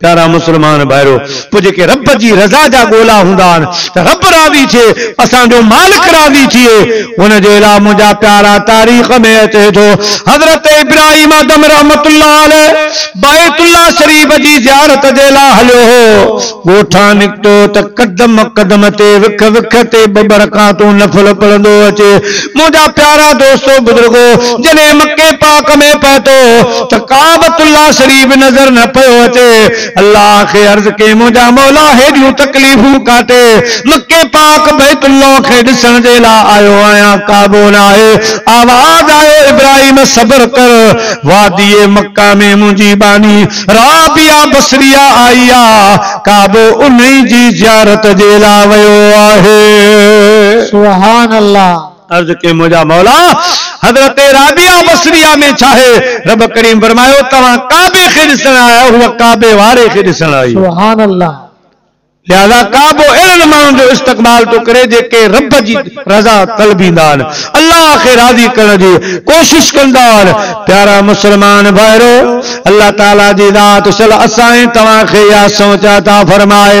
प्यारा मुसलमान भाइरो पोइ जेके रब जी रज़ा जा ॻोल्हा हूंदा आहिनि त रब राज़ी थिए असांजो मालिक रावी थिए हुनजे लाइ मुंहिंजा प्यारा तारीख़ में अचे थो, हज़रत इब्राहिम आदम बैतुल्लाह शरीफ़ जी ज़ियारत जे लाइ हलियो हो। ॻोठां निकितो त कदम कदम ते, विख विख ते ॿ बरकातूं नफ़ल पढ़ंदो अचे। मुंहिंजा प्यारा दोस्तो, बुज़ुर्गो, जॾहिं मके पाक में पहुतो त काबतुल्लाह शरीफ़ नज़र न पियो अचे। अल्लाह के अर्ज़ के मुंहिंजा मौला हेॾियूं तकलीफ़ूं काटे। मके पाक बैतुल्लाह खे ॾिसण जे लाइ आयो आहियाँ काबो न आहे। आवाज़ आयो इब्राहिम सब्र कर। वादीअ मक्का में मुंहिंजी बानी राबिया बसरिया आई आहे काबो उन जी ज़ियारत जे लाइ वियो आहे। सुभान अल्लाह। अर्ज़ के मुंहिंजा मौला हज़रत राबिया बसरिया में छाहे। रब करीम फरमायो तव्हां काबे खे ॾिसण आया हुआ काबे वारे खे ॾिसण आई। सुभान अल्लाह लिहाज़ा काबो अहिड़नि माण्हुनि जो इस्तक़बाल थो करे जेके रब जी रज़ा तलबींदा आहिनि अलाह खे राज़ी करण जी कोशिश कंदा आहिनि प्यारा मुस्लमान भाइरो अलाह ताला जी रात असां तव्हांखे इहा सोचा था फरमाए।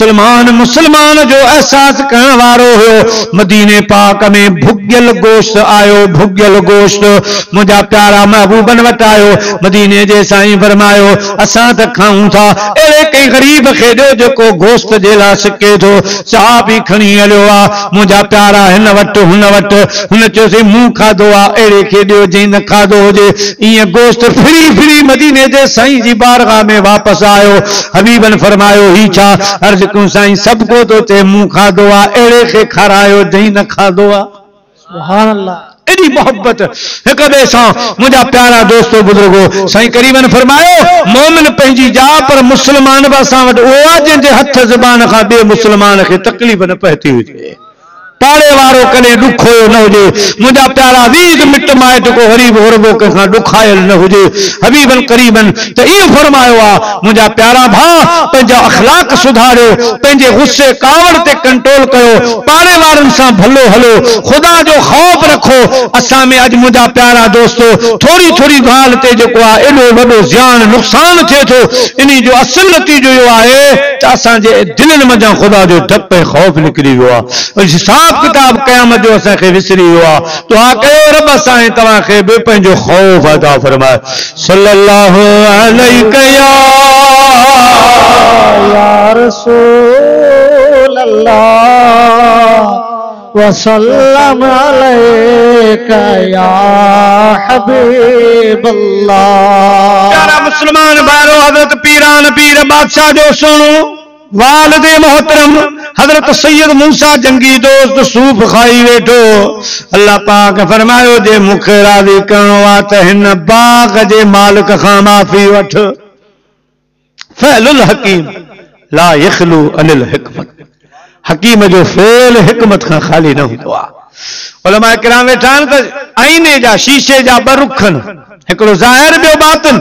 मुस्लमान, मुसलमान जो एहसास करण वारो हुयो, मदीने पाक में भुॻियल गोश्त आयो भुॻियल गोश्त। मुंहिंजा प्यारा महबूबन वटि आयो, मदीने जे साईं फरमायो, असां त खाऊं था। अहिड़े कंहिं ग़रीब खे जेको गोश्त जे लाइ सिके थो। चाह हलियो आहे मुंहिंजा प्यारा हिन वटि, हुन वटि। हुन चयोसीं, मूं खाधो आहे अहिड़े खे जंहिं न खाधो ईअं गोश्त फिरी फिरी मदीने जे साईं जी बारगाह में वापसि आयो। हबीबन फरमायो, ही कयूं साईं सभु को थो चए मूं खाधो आहे अहिड़े खे खारायो न खाधो आहे एॾी मोहबत हिक ॿिए सां मुंहिंजा प्यारा दोस्त बुज़ुर्गो साईं करीबन फरमायो मोमिन पंहिंजी जा पर मुस्लमान बि असां वटि उहो आहे जंहिंजे हथ ज़बान खां ॿिए मुस्लमान खे तकलीफ़ न पए थी हुजे। पाड़े वारो कॾहिं न हुजे। मुंहिंजा प्यारा वीद मिट माइट को हरीब होरबो कंहिंखां ॾुखायल न हुजे। हबीबन करीबन त इहो फरमायो आहे प्यारा भाउ, पंहिंजा अख़लाक सुधारियो, पंहिंजे गुस्से कावड़ ते कंट्रोल कयो पाड़े वारनि भलो हलो, ख़ुदा जो ख़ौफ़ रखो। असां में अॼु मुंहिंजा प्यारा दोस्तो थोरी थोरी ॻाल्हि ते जेको आहे एॾो वॾो ज़्यान इन जो असुल नतीजो इहो आहे, त असांजे मंझां ख़ुदा जो डप ऐं ख़ौफ़ निकिरी वियो आहे हिसाब किताब क़यामत जो असांखे विसरी वियो आहे दुआ कयो रब साईं तव्हांखे बि पंहिंजो ख़ौफ़ अदा फरमाए। सल्लल्लाहु अलैहि या रसूल अल्लाह वसल्लम अलैका या हबीब अल्लाह प्यारा मुसलमान भाइरो हज़रत पीरान पीर बादशाह जो सुनो मोहतरम। हज़रत सैयद मूसा जंगी दोस्त सूफ़ खाई वेठो। अल्लाह पाक फरमायो, जे मूंखे राज़ी करणो आहे त हिन बाग जे मालिक खां माफ़ी वठ। फैलुल हकीम, ला यखलू अनिल हिकमत। हकीम जो फेल हिकमत खां ख़ाली न हूंदो आहे उलमा किराम वेठा आहिनि त आईने जा, शीशे जा ॿ रुख हिकिड़ो ज़ाहिर, ॿियो बातिन।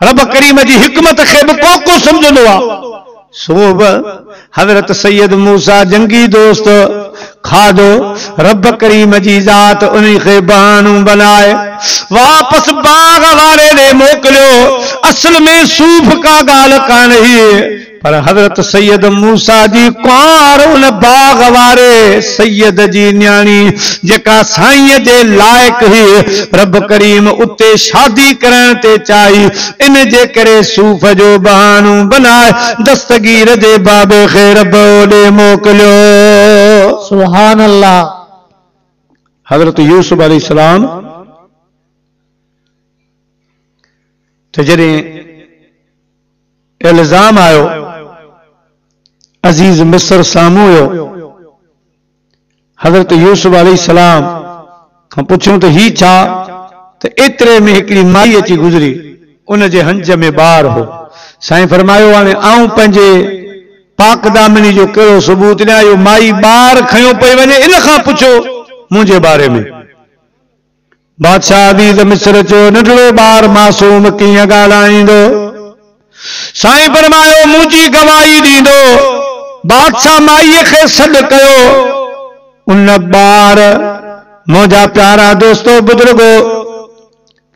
रब करीम जी हिकमत खे बि को को सम्झंदो आहे सोब हज़रत सैयद मूसा जंगी दोस्त खाधो रब करीम जी ज़ात उन खे बहानू बनाए। वापस बाग वाले ने मोकिलियो, असल में सूफ़ का गाल कान हुई पर हज़रत सैयद मूसा जी कुंवार उन बाग वारे सैयद जी न्याणी जेका साईंअ जे लाइक़ हुई रब करीम उते शादी करण ते चाही इन जे करे सूफ़ जो बहानो बनाए दस्तगीर जे बाबे खे रब ओॾे मोकिलियो। सुभान अल्लाह हज़रत यूसुफ अली सलाम त जॾहिं इल्ज़ाम आयो अज़ीज़ मिस्र साम्हूं हुयो। हज़रत यूसुफ अली सलाम खां पुछियूं त ही छा? में हिकिड़ी माई अची गुज़री, उन हंज में ॿार हो। साईं फरमायो, हाणे आऊँ पंहिंजे पाक दामिनी जो कहिड़ो सबूत ॾियाँ? माई ॿार खयो पई वञे, इन खां पुछो मुंहिंजे बारे में। बादशाह अदीज़ मिस्र चयो, नंढड़ो ॿार मासूम कीअं ॻाल्हाईंदो? साईं गवाही ॾींदो। बादशाह माईअ खे सॾु कयो उन ॿार मुंहिंजा प्यारा दोस्तो, बुज़ुर्गो,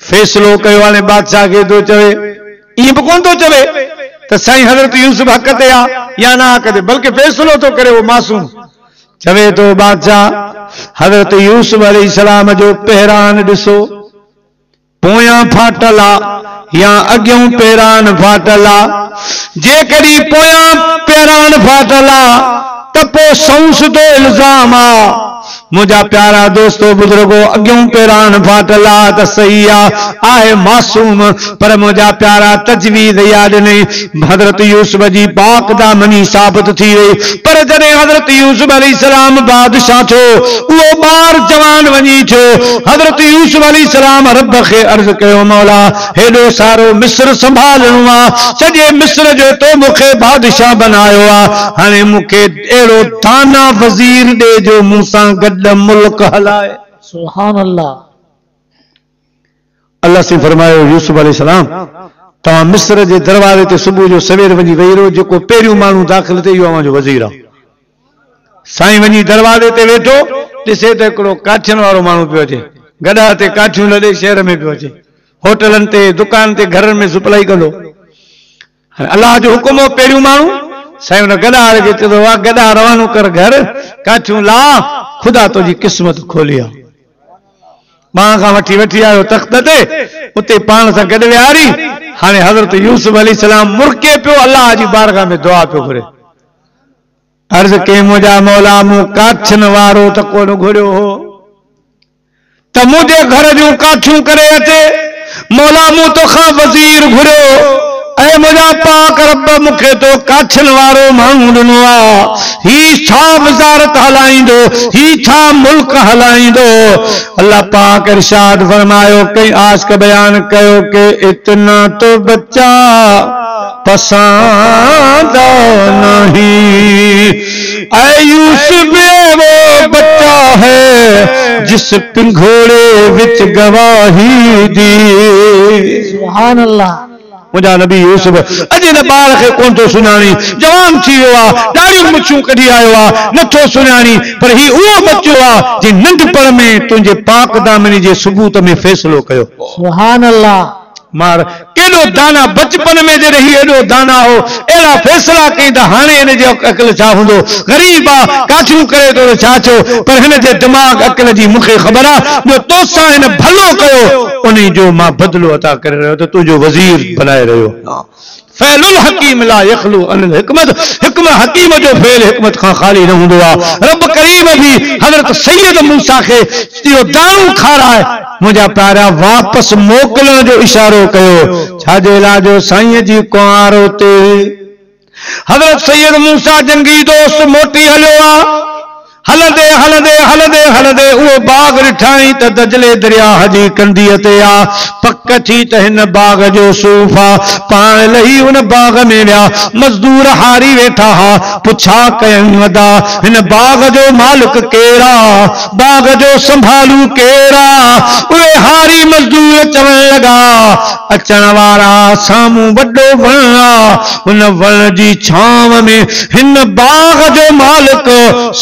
फ़ैसिलो कयो बादशाह खे थो चवे ईअं बि कोन थो चवे? त साईं हज़रत यूसुफ हक़ ते या न हक़ ते बल्कि फ़ैसिलो थो करे उहो मासूम। चवे थो बादशाह, हज़रत यूसुफ अली सलाम जो पहिरान ॾिसो पोयां फाटल या अॻियूं पेरान फाटल। जेकॾहिं पोयां पेरान फाटल तो त पोइ सौंस इल्ज़ाम आहे मुंहिंजा प्यारा दोस्तो, बुज़ुर्गो अॻियूं पहिरान फाटल त सही आहे मासूम, पर मुंहिंजा प्यारा तजवीज़ याद ॾिनई हज़रत यूसुफ जी पाक दामनी साबित थी वई पर जॾहिं हज़रत यूसुफ अली सलाम बादशाह थियो उहो ॿार जवान वञी थियो हज़रत यूसुफ अली सलाम रब खे अर्ज़ कयो, मौला, हेॾो सारो मिस्र संभालणो आहे सॼे मिस्र जो तो मूंखे बादशाह बनायो आहे हाणे मूंखे अहिड़ो दाना वज़ीर ॾे जो मूं सां गॾु मुल्क हलाए सुभान अल्लाह अल्लाह से फरमायो यूसुफ अलैहिस्सलाम तव्हां मिस्र जे दरवाज़े ते सुबुह जो सवेर वञी वेही रहो जेको पहिरियों माण्हू दाख़िल थिए इहो अव्हांजो वज़ीर आहे साईं वञी दरवाज़े ते वेठो ॾिसे त हिकिड़ो काठियुनि वारो माण्हू पियो अचे। गॾा ते काठियूं लॾे शहर में पियो अचे। होटलनि ते दुकान ते घरनि में सुपलाई कंदो। हाणे अलाह जो हुकुम हो पहिरियों माण्हू वारे खे चवंदो आहे गॾा रवानो कर घर। काठियूं ला, ख़ुदा तुंहिंजी क़िस्मत खोली आहे माँ खां वठी वठी आयो तख़्त ते, उते पाण सां गॾु विहारी। हाणे हज़रत यूसुफ अली सलाम मुरके पियो अलाह जी बारगाह में दुआ पियो घुरे। अर्ज़ कई, मुंहिंजा मौला मूं काठियुनि वारो त कोन घुरियो हो। त मुंहिंजे घर जूं काठियूं करे अचे, मौला मूं तोखां वज़ीर घुरियो। ऐं मुंहिंजा पाक रब मूंखे तो वारो छा वज़ारत छा मुल्क हलाईंदो। अल्लाह पाक इरशाद फरमायो, कई आश्क बयान कयो कि इतना तो बच्चा पसंद नहीं। यूसुफ वो बच्चा है जिस पिंघोड़े विच गवाही दी। सुभान अल्लाह। मुंहिंजा नबी यूसुफ, अॼु हिन ॿार खे कोन थो सुञाणी। जवान थी वियो आहे ॾाढियूं मुछूं आयो आहे नथो पर ही उहो बचो आहे जे नंढपण में तुंहिंजे पाक दामनी जे सबूत में फ़ैसिलो कयो। सुहान अल्लाह। मार केॾो दाना बचपन में जॾहिं एॾो दाना हो अहिड़ा फ़ैसिला कई त हाणे हिन जो अकल छा हूंदो। ग़रीब आहे काठियूं करे थो छा चओ पर हिन जे दिमाग़ अकल जी मूंखे ख़बर आहे जो तोसां हिन भलो कयो, उन जो माँ बदिलो अता करे रहियो, त तुंहिंजो वज़ीर बनाए रहियो। फैलुल हकीम ला यखलू अनिल हिकम जो फेल, हिकमत खां ख़ाली न रब करीम बि हज़रत सैयद मूसा खे इहो दाणू खाराए मुंहिंजा प्यारा वापसि मोकिलण जो इशारो कयो। साईं जी कुंवारो ते हज़रत सैयद मूसा जंगी दोस्त मोटी हलियो आहे हलंदे हलंदे हलंदे हलंदे, उहो बाग ॾिठाई त दजले दरिया जी कंदीअ ते आ। पक थी त हिन बाग जो सूफ़ आहे पाण लही हुन बाग में विया। मज़दूर हारी वेठा हा। पुछा कयनि वदा हिन बाग जो मालिक केरा बाग जो संभालू केरा उहे हारी मज़दूर चवण लॻा अचण वारा साम्हूं वॾो वण आहे हुन वण जी छांव में हिन बाग जो मालिक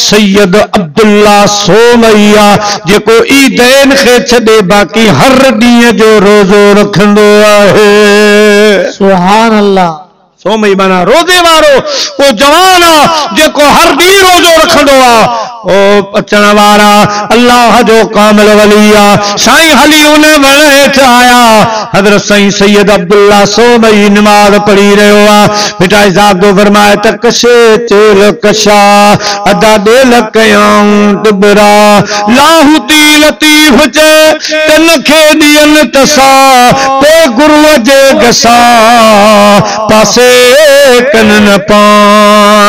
सैयद अब्दुल्ला सोमैया जेको ईदैन खे छॾे बाक़ी हर ॾींहं जो रोज़ो रखंदो आहे। सुभान अल्लाह सोमई माना रोज़े वारो उहो जवान आहे जेको हर ॾींहुं रोज़ो रख आहे। ओ अचण वारा, अल्लाह जो कामिल वली आहे साईं हली उन वण हेठि आया। हज़रत साईं सैयद अब्दुल्ला सोमई नमाज़ पढ़ी रहियो आहे मिठाई साहब जो फरमाए, त कशे चेल कशा, अदा डेल कयाऊं दुबरा लाहूती लतीफ़ चए तन खे ॾियनि तसा पे गुरूअ जे गसा पासे कननि पाण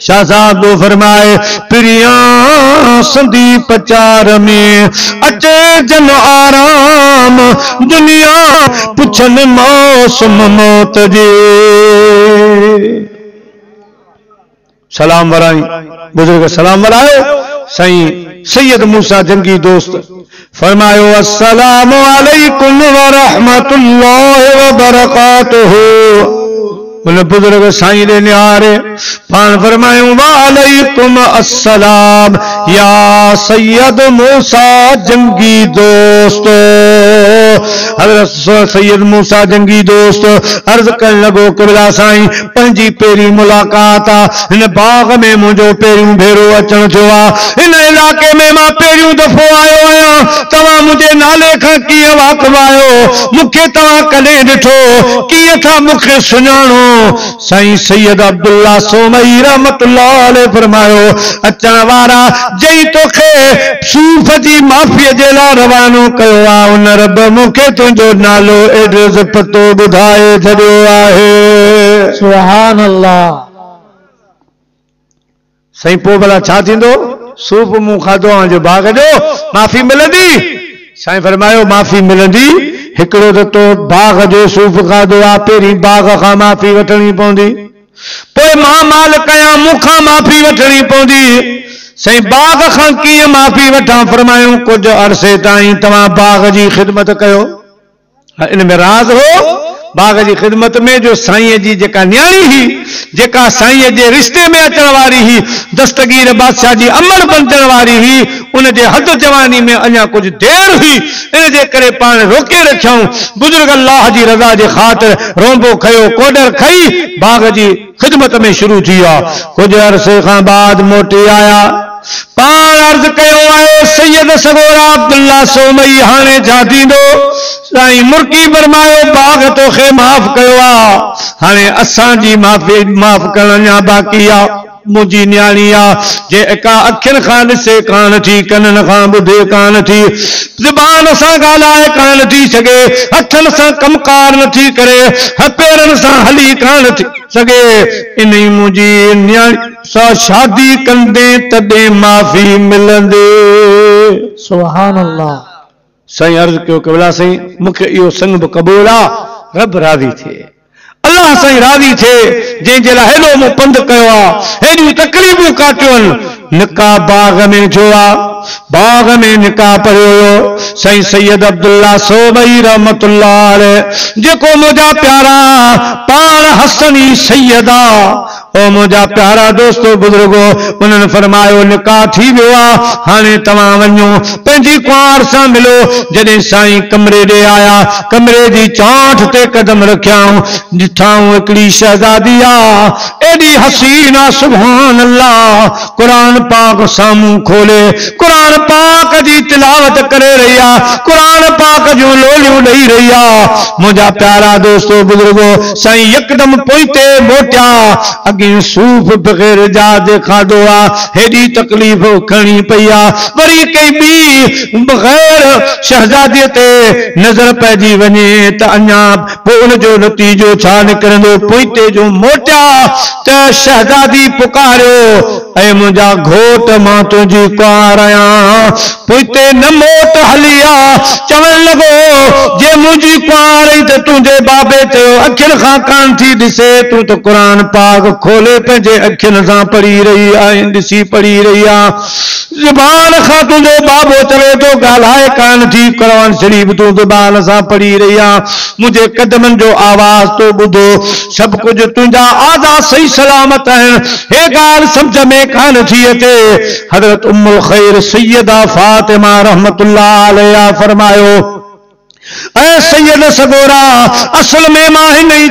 शाह साहब जो फरमाए प्रिया संदीप चार में अचे जन आराम, दुनिया पुछन मौसम मौत जे। सलाम वराई, बुज़ुर्ग, सलाम वरायो। साईं सैयद मूसा जंगी दोस्त फरमायो, अस्सलाम वालेकुम व रहमतुल्लाहि उन बुज़ुर्ग साईं ॾे निहारे पाण फरमायूं, वालेकुम अस्सलाम। या सैयद मूसा जंगी दोस्त। हज़रत सैयद मूसा जंगी दोस्त, अर्ज़ करण लॻो किबला साईं, पंहिंजी पहिरीं मुलाक़ात आहे बाग में मुंहिंजो पहिरियों भेरो अचणु थियो आहे हिन में माँ पहिरियों दफ़ो आयो आहियाँ। तव्हां मुंहिंजे नाले खां कीअं वाक़िफ़ आहियो? मूंखे तव्हां कॾहिं ॾिठो? कीअं था साईं सैयद अब्दुल्ला सोमई रहमतुल्लाह अलैह फरमायो अचण वारा जई तोखे सूफ़ जी माफ़ीअ जे लाइ रवानो कयो आहे। उन रब मूंखे तुंहिंजो नालो एड्रेस पतो ॿुधाए छॾियो आहे। सुभान अल्लाह साईं पोइ भला छा थींदो? सूफ़ मूं खाधो आहे जो बाग जो माफ़ी मिलंदी। साईं फरमायो माफ़ी मिलंदी। हिकिड़ो त तो बाग जो सूफ़ खाधो आहे पहिरीं बाग खां माफ़ी वठणी पवंदी। पोइ माँ माल कयां मूंखां माफ़ी वठणी पवंदी। साईं बाग खां कीअं माफ़ी वठां? फरमायूं, कुझु अरसे ताईं तव्हां बाग जी ख़िदमत कयो। इन में राज़ हो, बाग जी ख़िदमत में जो साईं जी जेका न्याणी हुई, जेका साईं जे रिश्ते में अचण वारी हुई, दस्तगीर बादशाह जी अमर बणजण वारी हुई उन जे हद जवानी में अञा कुझु देर हुई इन पाण रोके रखियऊं। बुज़ुर्ग अल्लाह जी रज़ा जे ख़ातिर रोंबो खयो, कोडर खई, बाग जी ख़िदमत में शुरू थी कुझु अरसे खां बाद मोटी आया। पाण अर्ज़ कयो सोमई मुर्की तोखे माफ़ कयो माफ़ी, माफ़ करण बाक़ी मुंहिंजी न्याणी आहे जे का अखियुनि खां ॾिसे कान थी कननि खां ॿुधे कान थी। ज़बान सां ॻाल्हाए कान थी सघे हथनि सां कमकार नथी करे पेरनि सां हली कान थी सघे। इन मुंहिंजी न्याणी सां शादी कंदे तॾहिं माफ़ी मिलंदे। सुभान अल्लाह साईं अर्ज़ु कयो कबला साईं मूंखे इहो संग बि क़बूल आहे रब राज़ी थिए। अलाह सही राज़ी थे, जंहिंजे लाइ मूं पंधु कयो आहे काटियूं आहिनि। निका बाग में जो आहे बाग में निका पढ़ियो सही सैयद अब्दुल्ला सोबई रहमतुल्ला जेको मुंहिंजा प्यारा, पाण हसनी सैयदा। ओ मुंहिंजा प्यारा दोस्तो बुज़ुर्गो, उन्हनि फरमायो, निकाह थी वियो आहे हाणे तव्हां वञो, पंहिंजी सां मिलो। जॾहिं साईं कमरे ॾे आया, कमरे जी चांठ ते कदम रखियाऊं, ॾिठाऊं हिकिड़ी शहज़ादी आहे एॾी हसीन आहे सुभान अल्लाह क़ुर पाक साम्हूं खोले क़ुर पाक जी तिलावत करे रही आहे क़ुर पाक जूं लोलियूं ॾेई रही आहे मुंहिंजा प्यारा दोस्तो बुज़ुर्गो, साईं यकदम पोइते मोटिया। अॻे सूफ़ बग़ैर खाधो आहे हेॾी तकलीफ़ खणी पई आहे वरी कई ॿी बग़ैर शहज़ादीअ ते नज़र पइजी वञे त अञा पोइ नतीजो छा निकिरंदो, पोइते जो मोटिया त शहज़ादी पुकारियो ऐं घोट माँ तुंहिंजी कुंवार न मोट हली आहे लगो लॻो, जे मुंहिंजी कुंवार त तुंहिंजे बाबे ते अखियुनि खां कान थी ॾिसे। तूं त क़ुर पाक खोले, पंहिंजे अखियुनि सां पढ़ी रही ॾिसी पढ़ी रही आहे। ज़ुबान खां तुंहिंजो बाबो चवे थो ॻाल्हाए कान थी क़ुर शरीफ़ तूं ज़बान सां पढ़ी रही आहे मुंहिंजे जो आवाज़ तो ॿुधो सभु कुझु तुंहिंजा आज़ा सही सलामत आहिनि हे ॻाल्हि सम्झ में कान थी अचे। हज़रत उम्मल ख़ैर सैयदा फातिमा अलैहा फरमायो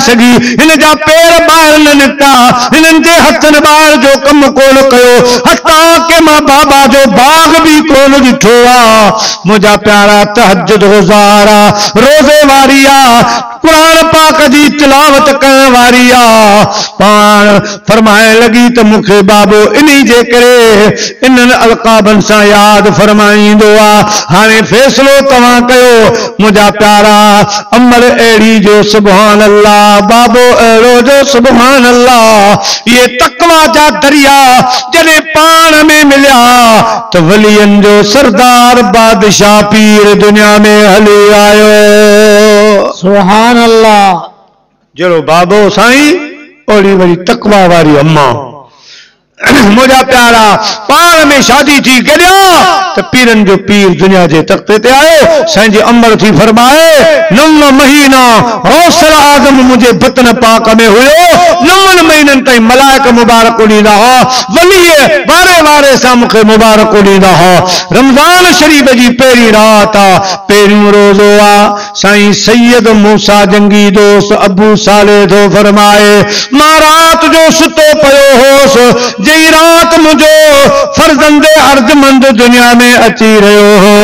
सघी जा पेर ॿाहिरि न निकिता हिननि जे जो कमु कोन कयो। के माँ बाबा जो बाग बि कोन प्यारा तहजद गुज़ार। रोज़े वारी क़ुर पाक जी तिलावत करण वारी आहे पाण फरमाइण लॻी त मूंखे बाबो इन जे करे, इन्हनि अलकाबनि सां यादि फरमाईंदो आहे फ़ैसिलो प्यारा, अमर अहिड़ी जो सुभान अल्लाह बाबो अहिड़ो जो सुभान अल्लाह ये तकवा जा दरिया, जॾहिं पाण में मिलिया, त वलियनि जो सरदार बादशाह पीर दुनिया में हली आयो। सुभान अल्लाह। जहिड़ो बाबो साईं ओड़ी वरी तकवा वारी अम्मा। [CLEARS THROAT] मुंहिंजा प्यारा पाण में शादी थी गॾिया त पीरनि जो पीर दुनिया जे तख़्ते ते साईं अमर थी फरमाए नव महीना हौसला आज़म मुंहिंजे बतन पाक में हुयो। नवनि महीननि ताईं मलाइक मुबारक हुआ वलीअ वारे वारे सां मूंखे मुबारक ॾींदा हुआ रमज़ान शरीफ़ जी पहिरीं राति आहे पहिरियों रोज़ो आहे साईं सैयद मूसा जंगी दोस्त अबू साले थो फरमाए, माँ राति जो सुतो पियो होसि जई रात मुझो फर्जंदे अर्जमंद दुनिया में अची रहियो हो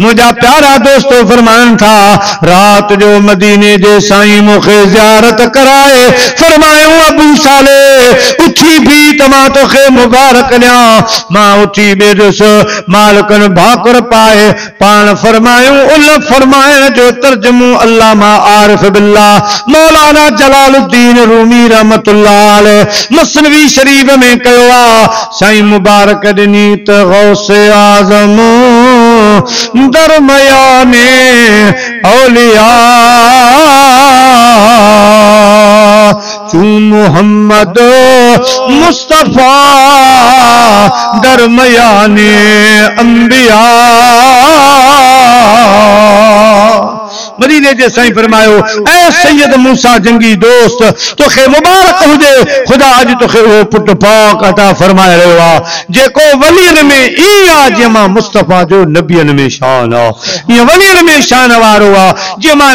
मुंहिंजा प्यारा दोस्तो फरमान था, रात जो मदीने जे साईं मूंखे ज़ियारत कराए। फरमायूं, अबू साले उथी भी तमां तोखे मुबारक ॾियाँ। माँ उथी ॿियसि मालिकनि भाकुर पाए। पाण फरमायूं, उल फरमाइण जो तर्जुमो अल्लाह माँ आरिफ बिल्ला मौलाना जलालुद्दीन रूमी रहमतुल्लाह मसनवी शरीफ में कयो मुबारक ॾिनी त गौसे आज़म दरमयाने औलिया। तू मोहम्मद मुस्तफ़ा दरमयाने अंबिया। मदीने जे साईं फरमायो, ऐ सैयद मूसा जंगी दोस्त, तोखे मुबारक हुजे। ख़ुदा अॼु तोखे उहो पुट पाक अता फरमाए रहियो आहे जेको वलीअनि में ईअं आहे माँ मुस्तफ़ा जो नबियनि में शान आहे ईअं वलीअनि में शान वारो आहे जीअं माँ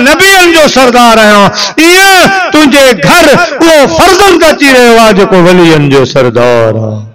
जो सरदार आहियाँ। ईअं तुंहिंजे घर उहो फर्ज़ंद अची रहियो आहे जेको वलीअनि जो सरदार आहे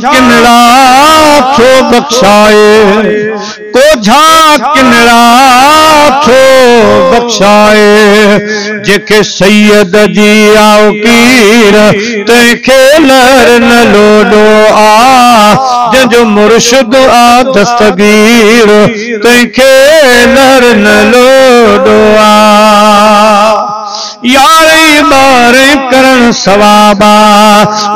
किनरा छो बख्शाए। कोझा किनरा छो बख्शाए। जेके सैयद जी आओ कीर तंहिंखे लहर न लोॾो आ। जंहिंजो मुर्शिद आ दस्तगीर तंहिंखे लर न लोॾो आ।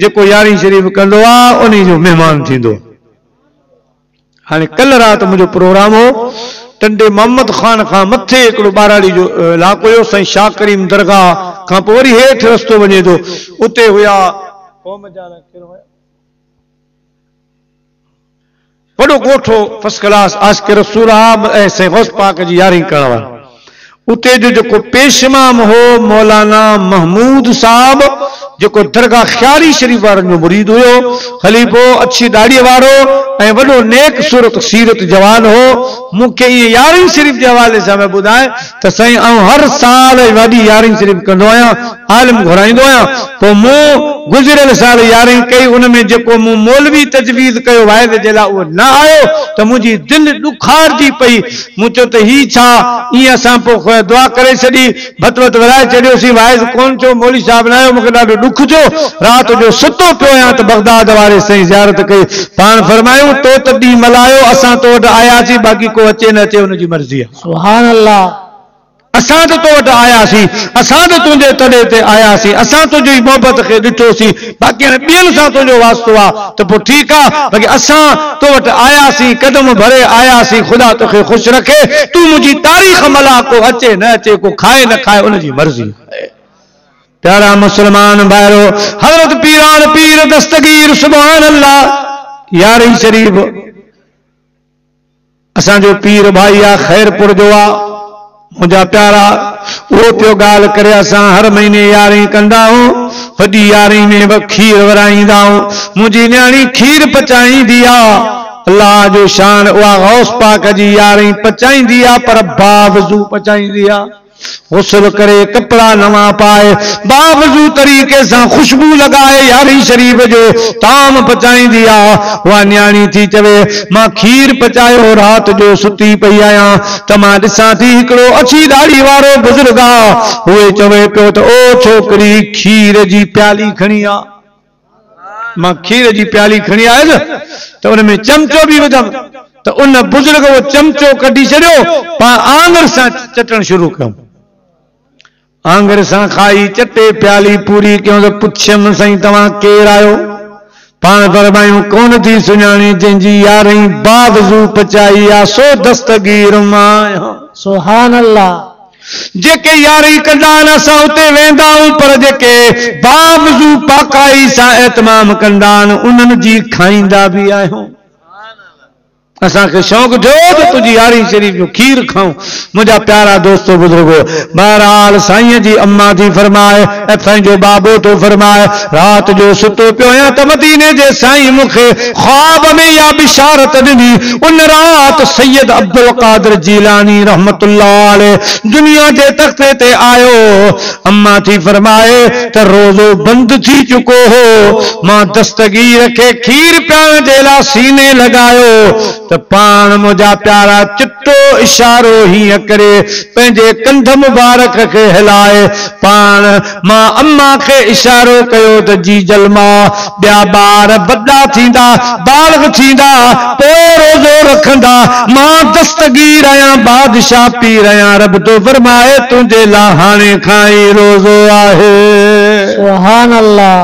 जेको यारहीं शरीफ़ कंदो आहे उन जो महिमान थींदो। हाणे कल्ह राति मुंहिंजो प्रोग्राम हो टंडे मोहम्मद ख़ान खां मथे हिकिड़ो ॿाराड़ी जो इलाइक़ो हुयो साईं शाह करीम दरगाह खां पोइ वरी हेठि रस्तो वञे थो। उते हुया वॾो ॻोठो फ़र्स्ट क्लास आस्के रसूल ऐं साईं गौस पाक जी यारहीं करण वारो। उते जो जेको पेशमाम हो मौलाना महमूद साहब, जेको दरगाह ख़्यारी शरीफ़ वारनि जो मुरीद हुयो, ख़लीफ़ो अछी दाढ़ीअ वारो वॾो नेक सूरत सीरत जवान हो, मूंखे इहे यारहीं शरीफ़ जे हवाले सां ॿुधाए त साईं आउं हर साल वॾी यारहीं शरीफ़ कंदो आलिम मूं गुज़िरियल साल यारहीं कई, उन में जेको मौलवी तजवीज़ कयो, वाइदे जे लाइ उहो न आयो, त मुंहिंजी दिलि ॾुखारजी पई, मूं चयो त ही ईअं पोइ दुआ करे छॾी भत भत विराए छॾियोसीं वाइज़ कोन थियो मोली साहिबु न आयो मूंखे ॾाढो ॾुख जो राति जो सुतो पियो आहियाँ त बगदाद वारे साईं ज़ारत कई पाण फरमायूं तो त ॾींहुं तो वटि आयासीं बाक़ी को अचे न अचे हुनजी मर्ज़ी आहे असां त तो वटि असां त तुंहिंजे तॾे ते आयासीं असां तुंहिंजी मोहबत खे बाक़ी हाणे ॿियनि सां तुंहिंजो वास्तो आहे त ठीकु आहे बाक़ी असां तो वटि आयासीं कदम भरे आयासीं ख़ुदा तोखे ख़ुशि रखे। तूं मुंहिंजी तारीख़ मला को अचे, न अचे, को खाए, न खाए, उनजी मर्ज़ी। आहे प्यारा मुसलमान भाइरो हज़रत पीरान पीर दस्तगीर सुभान अल्लाह यारहीं शरीफ़, असांजो पीर भाई आहे ख़ैरपुर जो आहे मुंहिंजा प्यारा उहो पियो ॻाल्हि करे हर महीने यार कंदा आहियूं वॾी यारहीं में खीर विराईंदा आहियूं मुंहिंजी न्याणी खीर पचाईंदी आहे अलाह जो शान, उहा गौस पाक जी यारहीं पचाईंदी आहे पर बावज़ू पचाईंदी आहे गुसल करे, कपड़ा नवा पाए, बावजू तरीक़े सां ख़ुशबू लॻाए यारहीं शरीफ़ जो ताम पचाईंदी आहे न्याणी थी चवे, माँ खीर पचायो, राति जो सुती पई आहियाँ त माँ ॾिसां थी हिकिड़ो अछी दाढ़ी वारो बुज़ुर्ग आहे उहे चवे पियो त, ओ छोकिरी, खीर जी प्याली खणी आ। माँ खीर जी प्याली खणी आयुसि, त उन चमचो बि विधमि। त उन बुज़ुर्ग उहो चमचो कढी छॾियो पाण आंगर सां चटणु शुरू कयूं आंगर सां खाई चटे प्याली पूरी कयूं त पुछियमि साईं तव्हां केरु आहियो पाण फरमायूं कोन थी सुञाणी जंहिंजी यारहीं बावज़ू पचाई आहे सो दस्तगीर माँ। आहियाँ सुभान अल्लाह जेके यारी कंदा आहिनि असां उते वेंदा आहियूं पर जेके बावज़ू पाकाई सां एतमाम कंदा आहिनि उन्हनि जी खाईंदा बि आहियूं। असांखे शौक थियो तो तुझी यारी शरीफ़ जो खीर खाऊं। मुंहिंजा प्यारा दोस्तो बुज़ुर्गो, बहरहाल साईं जी अम्मा थी फरमाए, ऐं जो बाबो थो फरमाए, राति जो सुतो पियो आहियाँ त मदीने जे साईं मूंखे ख्वाब में या बिशारत ॾिनी। उन राति सैयद अब्दुल कादर जीलानी रहमतुल्लाह दुनिया जे तख़्ते ते आयो। अम्मा थी फरमाए, त रोज़ो बंदि थी चुको हो। माँ दस्तगीर खे खीर पियाण जे लाइ सीने लॻायो। त पाण मुंहिंजा प्यारा चिटो इशारो हीअं करे पंहिंजे कंध मुबारक खे हिलाए पाण माँ अम्मा खे इशारो कयो त जी जलमा ॿिया ॿार वॾा थींदा बालग थींदा पोइ रोज़ो रखंदा माँ दस्तगीर आहियाँ बादशाह पीर आहियाँ रब तो फरमाए तुंहिंजे लाइ हाणे खां ई रोज़ो आहे सुभान अल्लाह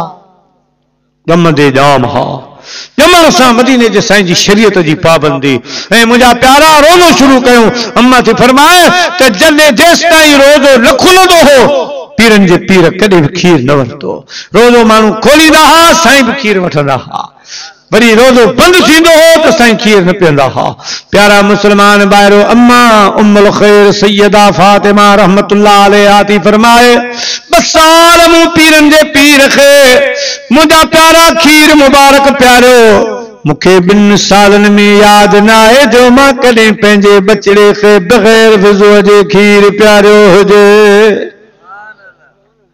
गम दे जाम हा ॼमण सां मदीने जे साईं जी शरीयत की पाबंदी। मुंहिंजा प्यारा रोनो शुरू कयूं। अम्मा थी फरमाए त जॾहिं जेसि ताईं रोज़ो न खुलंदो हो, पीरन के पीर कॾहिं भी खीर न वरितो। रोज़ो माण्हू खोली हुआ साईं बि खीर वा वरी रोज़ो बंदि थींदो हो त साईं खीर न पीअंदा हुआ प्यारा मुस्लमान ॿाहिरो अम्मा उम्मुल ख़ैर, सैयदा फातिमा रहमतुल्लाह अलैहा थी फरमाए ॿ साल मूं पीरनि पीर खे, मुंहिंजा प्यारा खीर मुबारक प्यारियो मूंखे ॿिनि सालनि में यादि न आहे जो माँ कॾहिं बचिड़े खे बग़ैर विज़ूअ जे खीर प्यारियो हुजे।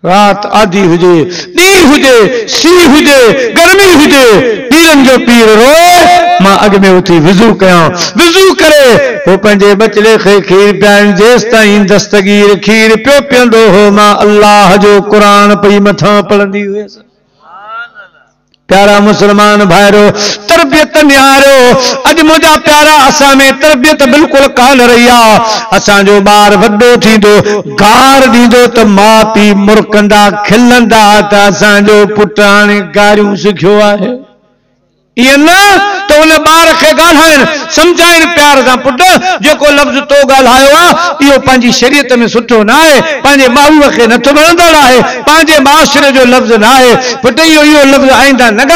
रात आदि हुजे ॾींहुं हुजे सी हुजे, गर्मी हुजे। पीरन जो पीर रो माँ अॻ में उथी विज़ू कयां। विज़ू करे, पोइ पंहिंजे बचले खे खीर पियाइण जेस ताईं दस्तगीर खीर पियो पीअंदो हो, माँ अलाह जो कुरान पई मथां पढ़ंदी हुयसि। प्यारा मुसलमान भाइरो तरबियत निहारो अज मुंहिंजा प्यारा, असां में तरबियत बिल्कुल कान रही असो असांजो वो गार दी तो माउ पी मुर्कंदा, खिलंदा तो असो पुट हाँ गारियूं सिखियो आहे। ईअं न त उन ॿार प्यार सां पुटु। लफ़्ज़ तो ॻाल्हायो आहे शरीयत में सुठो न आहे पंहिंजे के खे नथो माशरे जो लफ़्ज़ न आहे। पुटु, इहो इहो लफ़्ज़ आईंदा न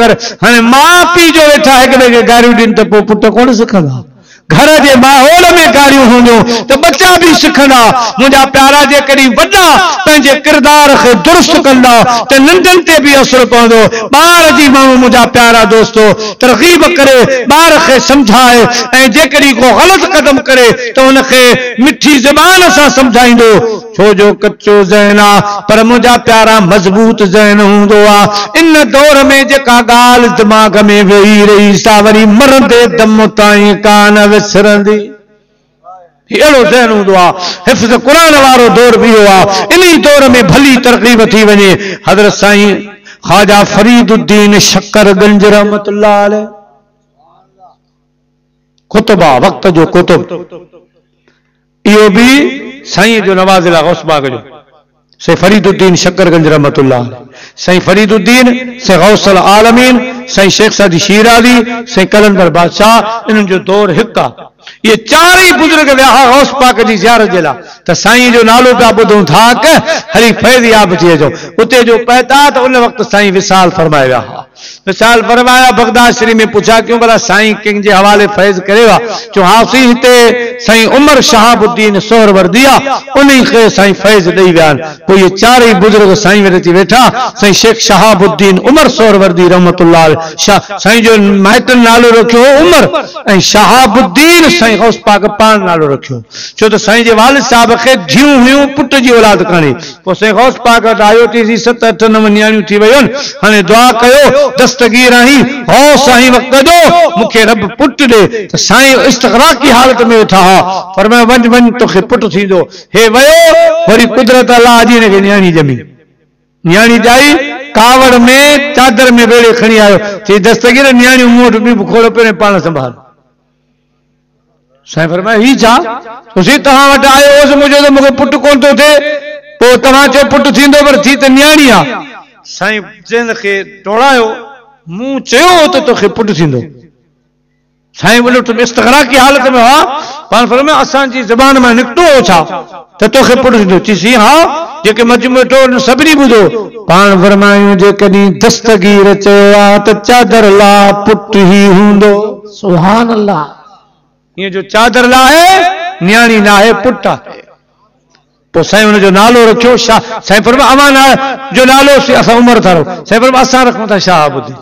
कर। हाणे माउ पीउ जो वेठा हिक ॿिए खे गारियूं त घर जे माहौल में गारियूं हूंदियूं, त बचा बि सिखंदा। मुंहिंजा प्यारा जेकॾहिं वॾा किरदार खे दुरुस्त कंदा, त नंढनि ते बि असरु पवंदो। ॿार जी माण्हू प्यारा दोस्तो तरक़ीब करे, ॿार खे सम्झाए ऐं को ग़लति क़दम करे, त हुनखे मिठी ज़बान सां सम्झाईंदो। छो जो कचो ज़हन आहे पर मुंहिंजा प्यारा मज़बूत ज़हन हूंदो इन दौर में जेका ॻाल्हि दिमाग़ में वेही रही, सा वरी मरंदे दम ताईं कान विसरंदी। अहिड़ो ज़हन हूंदो आहे हिफ़्ज़ क़ुर दौर बि इहो आहे इन दौर में भली तरक़ीब थी वञे। हज़रत साईं ख़्वाजा फरीदुद्दीन शक्करगंज रहमतुल्लाह अलैह। कुतुब आहे वक़्त जो कुतुब इहो बि साईं जो नवाज़िला गौसबाग जो। से फरीदुद्दीन शक्करगंज रहमतुल्लाह। साईं फरीदुद्दीन से गौसल आलमीन, साईं शेख सादी शीरादी, साईं कलंदर बादशाह, इन्हनि जो दौर हिकु आहे ये चारई बुज़ुर्ग विया गौस पाक जी ज़ियारत जे लाइ। त साईं जो नालो पिया ॿुधूं था हरी फैज़ याब थी अचो उते जो पैदा त उन वक़्तु साईं विसाल फरमाए विया हुआ विसाल फरमाया बगदाद शरीफ़ में पुछा, क्यों भला साईं कंहिं जे हवाले फैज़ करे विया चयो हासी हिते साईं उमर शहाबुद्दीन सोहरवर्दी आहे उन खे साईं फैज़ ॾेई विया आहिनि पोइ इहे चारई बुज़ुर्ग साईं वटि अची साईं शेख शहाबुद्दीन उमर सोहरवर्दी रहमतुल्लाह शाह साईं जो माइटनि नालो रखियो उमर, ऐं शहाबुद्दीन साईं गौस पाक पाण नालो रखियो। छो त साईं जे वालिद साहिब खे धीअरूं हुयूं पुट जी औलाद कान्हे पोइ साईं गौस पाक आयो टी सत अठ नव नियाणियूं थी वियूं आहिनि। दुआ कयो दस्तगीर आहीं। हो साईं वक़्त जो मूंखे रब पुट ॾे त साईं इस्तगराकी हालत में वेठा हुआ पर मैं वञ वञ तोखे पुटु थींदो। हे वियो, वरी कुदरत अलाह जी हिनखे नियाणी ॼमी नियाणी ॼाई कावड़ में, चादर में वेड़े खणी आयो। चई दस्तगीर नियाणियूं मूं वटि ॿी खोड़ पहिरें पाण संभाल। साईं फरमाए ही छा तुसीं तव्हां वटि आयो हुउसि मुंहिंजो त मूंखे पुटु कोन थो? थिए पोइ तव्हां चयो पुटु थींदो, पर थी त नियाणी आहे साईं जिन खे टोड़ायो मूं चयो त तोखे पुटु थींदो। साईं बोलियो तुम इस्तगरा की हालत में हुआ पाण फरमाए असांजी ज़बान माँ निकितो हो छा? त तोखे पुटु थींदो। चईसि हा जेके मजमू टोड़ सभिनी ॿुधो। पाण फरमायूं जेकॾहिं दस्तगीर चयो आहे त चादर ला पुटु ई हूंदो। सुभान अल्लाह ये जो चादर लाहे न्याणी नाहे पुट आहे। पोइ साईं हुनजो नालो रखियो शाह। साईं पर अवां ना जो नालो असां उमिरि था रहो साईं पर असां रखूँ था शाह ॿुधी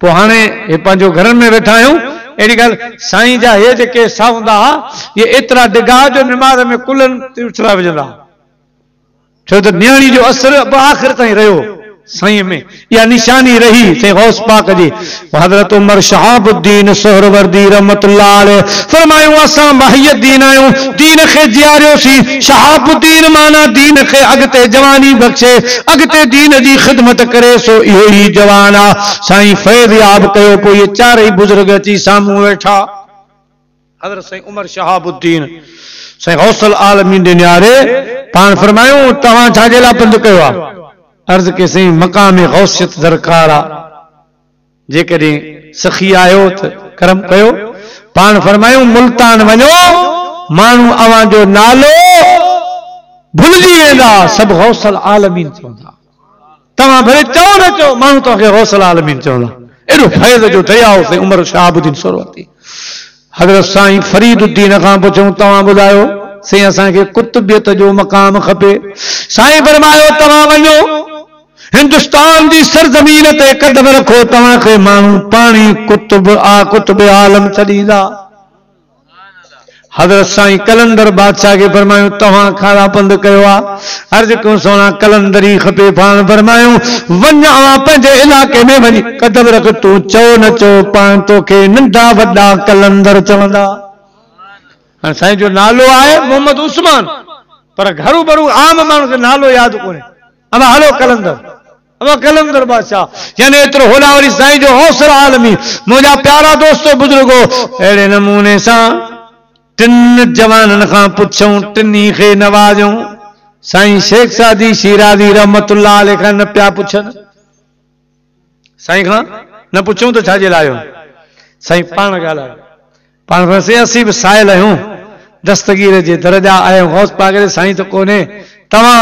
पोइ हाणे हे पंहिंजो घरनि में वेठा आहियूं, अहिड़ी ॻाल्हि, साईं जा हे जेके सा हूंदा हुआ इहे एतिरा डिघा जो निमाज़ में कुलनि विछड़ा विझंदा छो त न्याणी जो असर बि आख़िर ताईं रहियो। साईं में। इहा निशानी रही साईं गौस पाक जी। हज़रत उमर शहाबुद्दीन सोहरवर्दी अलैह। फरमायूं, असां माहियत दीन आहियूं दीन खे जीआरियोसीं शहाबुद्दीन माना दीन खे अॻिते जवानी बख़्शे। अॻिते दीन जी ख़िदमत करे, सो इहो ई जवान आहे साईं फैज़ याब कयो पोइ इहे चारई बुज़ुर्ग अची साम्हूं वेठा। हज़रत साईं उमर शहाबुद्दीन, साईं गौसल आलमीन जे न्यारे। पाण फरमायूं, तव्हां छाजे लाइ पंधु कयो आहे अर्ज़ के साईं मक़ाम गौसियत दरकार आहे सखी आयो त करम कयो। पाण फरमायूं, मुल्तान वञो, माण्हू अवां जो नालो भुलिजी वेंदा। गौसल आलमीन चवंदा। तव्हां भले चओ न चओ, माण्हू तव्हांखे गौसल आलमीन चवंदा। एॾो फैज़ जो दरियाओ साईं उमर शहाबुद्दीन सोरवती। हज़रत साईं फरीदुद्दीन खां पुछूं तव्हां ॿुधायो, साईं कुतुबियत जो मक़ाम खपे। साईं फरमायो, तव्हां वञो। हिंदुस्तान जी सरज़मीन ते कदम रखो तव्हांखे माण्हू पाणी, कुतुब, आ कुतुब आलम छॾींदा। हज़रत साईं कलंदर बादशाह खे फरमायूं, तव्हां खारा पंधु कयो सोना कलंदरी खपे पाण, फरमायूं, वञा पंहिंजे में वञी, कदम रख, तूं चओ न चओ, पाण तोखे नंढा वॾा कलंदर चवंदा। हाणे साईं जो नालो आहे मोहम्मद उस्मान, पर घरू भरू आम माण्हू खे नालो यादि कोन्हे। अमा, हलो कलंदर। कलंदर बादशाह। यानी एतिरो होला वरी साईं जो हौसला आलमी। प्यारा दोस्तो, बुज़ुर्गो अहिड़े नमूने सां टिन जवाननि पुछूं टिनी खे नवाज़ूं साईं शेख सादी शिरादी रहमतुल्लाह अलैह खां न साईं न पुछूं त छाजे लाइ साईं पाण ॻाल्हायो। पाण असीं बि साहिल आहियूं। दस्तगीर जे दर्जा आहियूं। हौस पागरे साईं त कोन्हे। तव्हां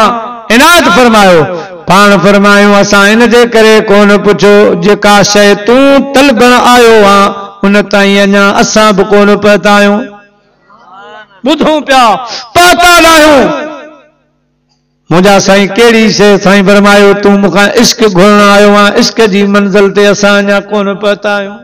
इनायत फरमायो। पाण फरमायूं, असां इन जे करे कोन पुछो, जेका शइ तूं तलबण आयो आहे उन ताईं अञा असां बि कोन पहुता आहियूं ॿुधूं पिया, पहुता न आहियूं मुंहिंजा साईं कहिड़ी शइ साईं फरमायो, तूं मूंखां इश्क घुरण आयो आहे इश्क जी मंज़िल ते असां अञा कोन पहुता आहियूं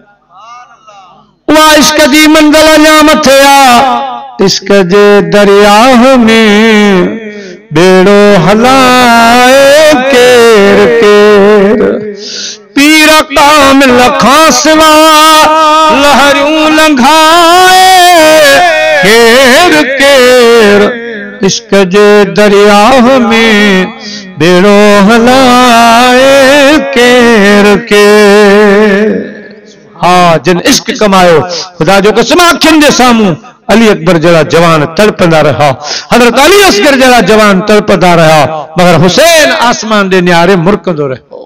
उहा इश्क जी मंज़िल अञा मथे आहे इश्क जे दरियाह में बेड़ो हलाए, केर केर। पीर काम लखां सिवा, लहरियूं लंघाए, केर केर। इश्क जे दरिया में बेड़ो हलाए, केर केर। हा, जिन इश्क कमायो, ख़ुदा जो कसम अखियुनि जे साम्हूं अली अकबर जरा जवान तड़पंदा रहा। हज़रत अली असगर जरा जवान तड़पंदा रहा। मगर हुसैन आसमान के न्यारे मुरकंदो रहियो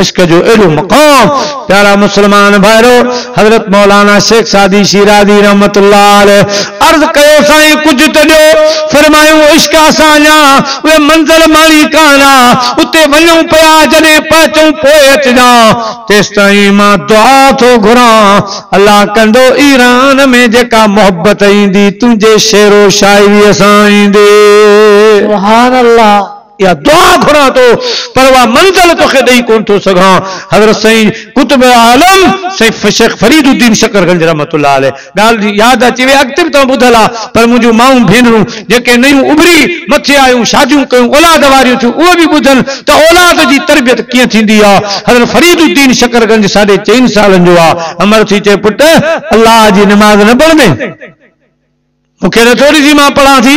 इश्क जो एॾो मक़ाम। प्यारा मुसलमान भाइरो हज़रत मौलाना शेख सादी शिरादी अलैह, अर्ज़ कयो, साईं कुझु त ॾियो। फरमायूं, इश्क असां अञा उहे मंज़िल माली कान आहे उते वञूं पिया, जॾहिं पहुचूं, पोइ अचिजां। तेसि ताईं माँ दुआ थो घुरां। अलाह कंदो, ईरान में जेका मोहबत ईंदी, तुंहिंजे शेरो शाइरीअ सां ईंदे। सुभान अल्लाह। या दुआ घुरा तो पर वह मंजिल तोखे ॾेई कोन थो सघां। हज़रत साईं कुतुब आलम साईं शेख फरीदुद्दीन शकरगंज रहमतुल्लाह अलैह। ॻाल्हि यादि अची वई अॻिते बि तव्हां ॿुधल आहे पर मुंहिंजूं माऊं भेनरूं जेके नयूं उभरी, मथे आयूं, शादियूं कयूं, औलाद वारियूं थियूं, उहे बि ॿुधनि त औलाद जी तरबियत कीअं थींदी आहे हज़रत फरीदुद्दीन शकरगंज साढे चइनि सालनि जो आहे अमर थी चए, पुट अलाह जी निमाज़ न पढ़ंदे। मूंखे न थोरी सी माँ पढ़ां थी?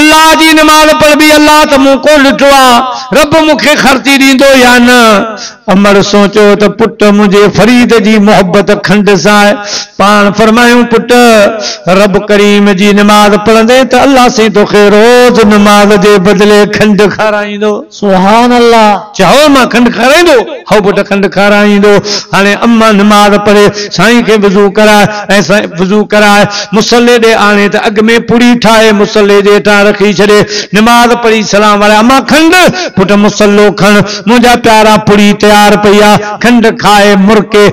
अल्लाह जी निमाज़ पढ़ बि अल्लाह त मूं कोन ॾिठो आहे रब मूंखे ख़र्ची ॾींदो या न? अमर सोचो त पुट मुंहिंजे फरीद जी मोहबत खंड सां पाण फरमायूं पुट रब करीम जी निमाज़ पढ़ंदे त अलाह से तोखे रोज़ निमाज़ जे बदिले खंड खाराईंदो। सुभान अल्लाह चओ माँ खंड खाराईंदो? हू पुट खंड खाराईंदो। हाणे अम्मा निमाज़ पढ़े साईं खे वज़ू कराए ऐं वज़ू कराए मुसले ॾे आणे त अॻ में पुड़ी ठाहे मुसले जे हेठां रखी छॾे। निमाज़ पढ़ी, सलाम वारे अमा खंड, पुट मुसलो खण मुंहिंजा प्यारा पुड़ी तयार पई आहे खंड खाए, मुरके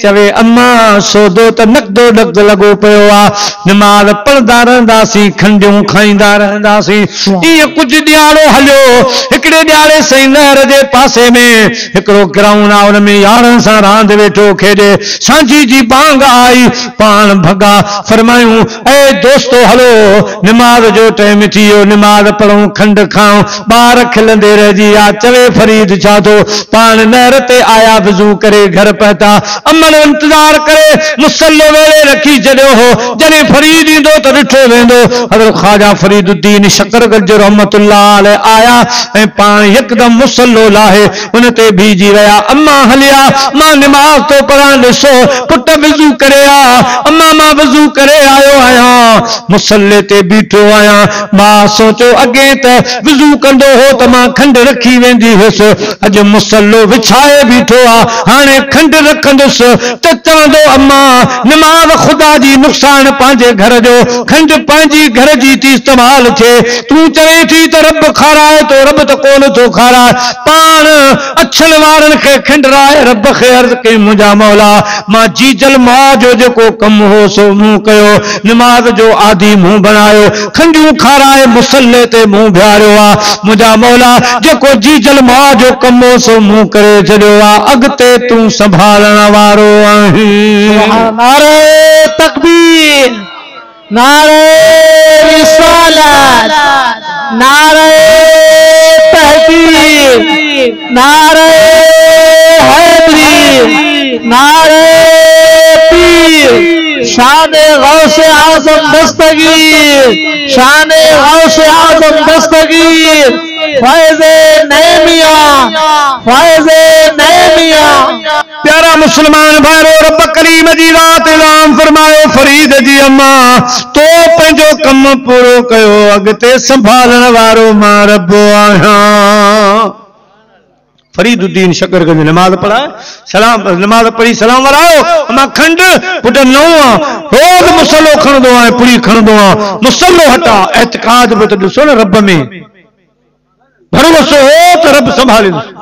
चवे, अम्मा सौदो त नकदो नकद लॻो पियो आहे निमाज़ पढ़ंदा रहंदासीं, खंडियूं खाईंदा रहंदासीं। ईअं कुझु ॾियारो हलियो। हिकिड़े ॾियारे सही नहर जे पासे में हिकिड़ो ग्राउंड आहे हुन में यारनि सां वेठो खेॾे। सांझी जी बांग आई, पाण भॻा फरमायूं, ऐ दोस्तो, हलो। निमाज़ जो टाइम वियो निमाज़ पढ़ूं खंड खाऊं ॿार खिलंदे रहिजी विया चवे फरीद छा पाण नहर ते आया वज़ू करे, घर पहुता अमन इंतज़ार करे मुसलो वेले रखी छॾियो हो। जॾहिं फरीद ईंदो त ॾिठो वेंदो। हज़रत ख्वाजा फरीदुद्दीन शकरगंज रहमतुल्लाह अलैह आया, ऐं पाण यकदम मुसलो लाहे। उन ते बीजी रहिया, अम्मा हलिया, माँ निमाज़ तो पढ़ां ॾिसो, पुट वज़ू करे आ, अम्मा माँ वज़ू करे आयो आहियाँ। मुसले ते बीठो आहियाँ माँ सोचियो अॻे त वज़ू कंदो हो त खंड रखी वेंदी हुअसि। अॼु मुसलो विछाए बीठो आहे हाणे खंड रखंदुसि। त चवंदो, अम्मा, निमाज़ ख़ुदा जी नुक़सान पंहिंजे घर जो, खंड पंहिंजी घर जी थी इस्तेमाल थिए। तूं चवे थी त रब खाराए तो रब त कोन थो पाण अछनि वारनि खे खिंडराए रब खे अर्ज़ कई, मुंहिंजा मौला, माँ जीजल माँ जो जेको कमु हो सो मूं कयो। निमाज़ जो आदि मूं बणायो। खंडियूं खाराए मुसले ते मूं बीहारियो आहे मुंहिंजा मौला जेको जीजल माँ जो कमु सो मूं करे छॾियो आहे अॻिते तूं संभालण वारो आहीं। नारे तकबीर, नारे रिसालत, नारे तहकीर नारे हैदरी। नारे शान गौस आज़म दस्तगीर। शान गौस आज़म दस्तगीर। फैज नैमिया। फैज नैमिया। प्यारा मुसलमान भाइरो रब करीम जी रात ऐलान फरमायो फरीद जी अम्मा तो पंहिंजो कमु पूरो कयो अॻिते संभालण वारो माँ रब आहियाँ। फरीदुद्दीन शकरगंज नमाज़ पढ़ाए सलाम, नमाज़ पढ़ी, सलाम वरायो अम्मा खंड, पुट नओं आहे रोज़ मुसलो खणंदो आहे पुड़ी खणंदो आहे मुसलो हटा, एतकाद बि ॾिसो न रब में। भरोसो हो त रब संभालींदुसि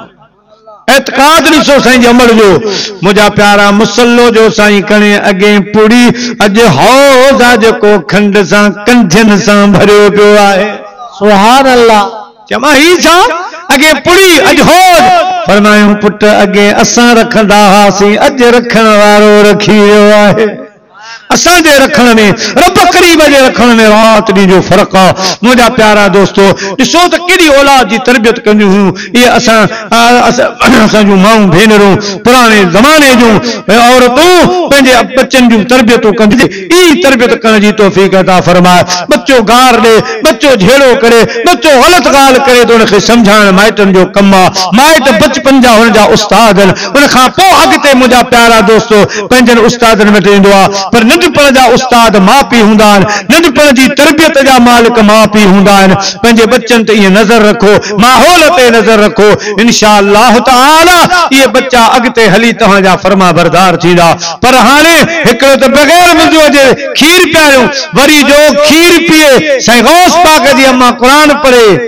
एतकाद ॾिसो साईं जे अमल जो। मुंहिंजा प्यारा मुसलो जो साईं खणे अॻे पुड़ी, अॼु हौज़ आहे जेको खंड सां कंझनि सां भरियो पियो आहे। सुभान अल्लाह। चवां ही छा अगे पुड़ी अज हो फरमायूं, पुट अगे असां रखंदा हुआसीं अॼु रखण वारो रखी वियो आहे। असांजे रखण में रब करीब जे रखण में रात ॾींहं जो फ़र्क़ु आहे मुंहिंजा प्यारा दोस्तो ॾिसो त केॾी औलाद जी तरबियत कंदियूं हुयूं। इहे असां आ, असां- असांजूं माऊं भेनरूं पुराणे ज़माने जूं औरतूं पंहिंजे बचनि जूं तरबियतूं कंदियूं ई तरबियत करण जी तौफ़ीक़ अता फरमाए। बच्चो गार ॾे बच्चो झेड़ो करे बच्चो ग़लति ॻाल्हि करे त हुनखे सम्झाइण माइटनि जो कमु आहे माइट बचपन जा हुनजा उस्ताद आहिनि। उन खां पोइ अॻिते मुंहिंजा प्यारा दोस्तो पंहिंजनि उस्तादनि आहे पर नंढपण जा उस्ताद माउ पीउ हूंदा आहिनि नंढपण जी तरबियत जा मालिक माउ पीउ हूंदा आहिनि पंहिंजे बच्चनि ते ईअं नज़र रखो माहौल ते नज़र रखो इनशा ताला इहे बच्चा अॻिते हली तव्हांजा फर्मा बरदार थींदा पर हाणे हिकिड़ो त बग़ैर मुंहिंजो जे खीर पियारियूं वरी जो खीर पीए साईं पाक जी अम्मा क़ुर पढ़े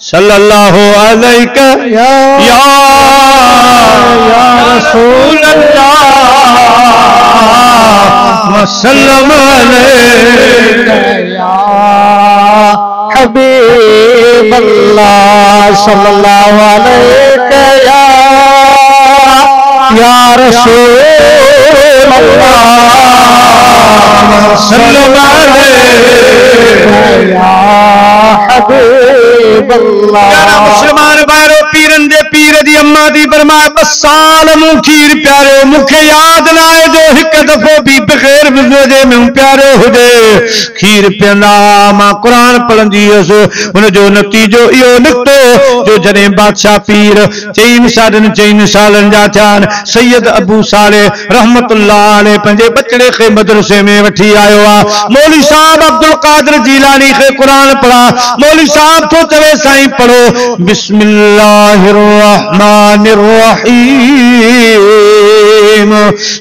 सल्लल्लाहु अलैहि या या रसूल अल्लाह वसल्लम या हबीब अल्लाह सल्लल्लाहु अलैहि या या रसूल मुसलमान बारो पीरन दे पीर दी अम्मा दी फरमाए साल मूं खीर प्यारो, मूंखे याद ना आहे जो हिकु दफ़ो बि बग़ैर विज़े में प्यारो हुजे। खीर पीअंदा माँ क़ुर पढ़ंदी हुयसि, हुनजो नतीजो इहो निकितो, जो जॾहिं बादशाह पीर चइनि सालनि चइनि सालनि जा थिया आहिनि सैयद अबू साले रहमत पंहिंजे बचड़े खे मदरसे में वठी आयो आहे मौली साहब अब्दुल कादर जीलानी खे क़ुर पढ़ा। मौली साहब थो चवे, साईं पढ़ो बिस्मिल्लाहिर रहमानिर रहीम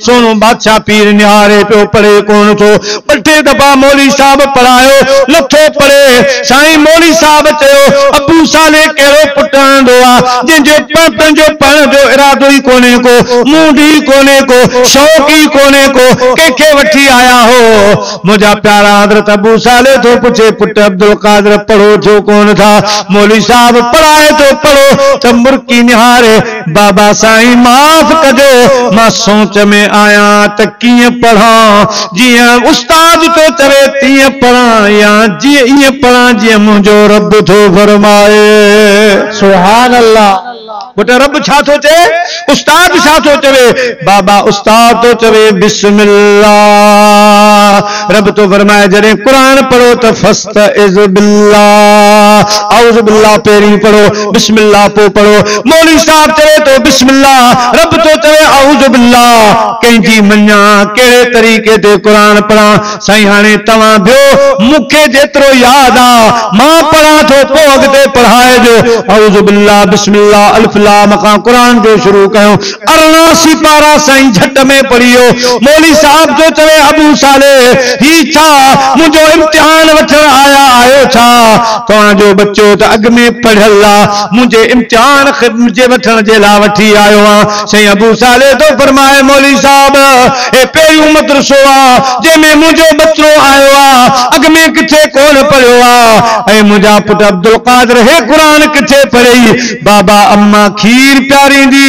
सोनो बादशाह पीर निहारे पियो पढ़े कोन थो? ॿ दफ़ा मौली साहब पढ़ायो नथो पढ़े। साईं मौली साहब चयो अबू साले कहिड़ो पुटु रहंदो आहे जंहिंजो पंहिंजो पढ़ण जो इरादो ई कोन्हे को मूड ई कोन्हे को, शौक़ ई कोन्हे को, कंहिंखे वठी आया हो? मुंहिंजा प्यारा हज़रत अबू साले थो पुछे, पुट अब्दुल कादर पढ़ो छो कोन था? मौली साहब पढ़ाए थो पढ़ो, त मुर्की निहारे, बाबा साई माफ़ कजो माँ सोच में आया त कीअं पढ़ा? जीअं उस्ताद तो चवे तीअं पढ़ा, या जीअं ईअं पढ़ा, जीअं मुंहिंजो रब थो फरमाए। सुभान अल्लाह। पुट रब छा थो उस्ताद छा चवे बाबा उस्ताद तो चवे, बिस्मिल्लाह। रब तो फरमाए जॾहिं क़ुर पढ़ो त फस्त इज़ बिल्लाह औज़ बिल्लाह पहिरीं पढ़ो, बिस्मिल्लाह पोइ पढ़ो। मौली साहब चवे तो बिस्मिल्लाह। रब तो चवे, औज़ बिल्लाह कंहिंजी मञा कहिड़े तरीक़े ते क़ुर पढ़ा? साईं, हाणे तव्हां बियो मूंखे जेतिरो यादि आहे माँ पढ़ा थो पोइ पढ़ाए जो। औज़ बिल्लाह बिस्मिल्लाह अल्फ लाम खां क़ुर जो शुरू कयो अरिड़हं सिपारा साईं झट में पढ़ियो, मोली साहब जो चवे, अबू साले, ही छा मुंहिंजो इम्तिहान वठण आया, आयो छा। तव्हांजो बच्चो त अॻ में पढ़ियल आहे मुंहिंजे इम्तिहान मुंहिंजे वठण जे लाइ वठी आयो आहे साईं अबू साले तो फरमाए, मोली साहब हे पहिरियों मदरसो आहे जंहिंमें मुंहिंजो बचो आयो आहे अॻ में किथे कोन पढ़ियो आहे ऐं मुंहिंजा पुट अब्दुल कादर हे क़ुर किथे पढ़ई? बाबा अम्मा खीर प्यारींदी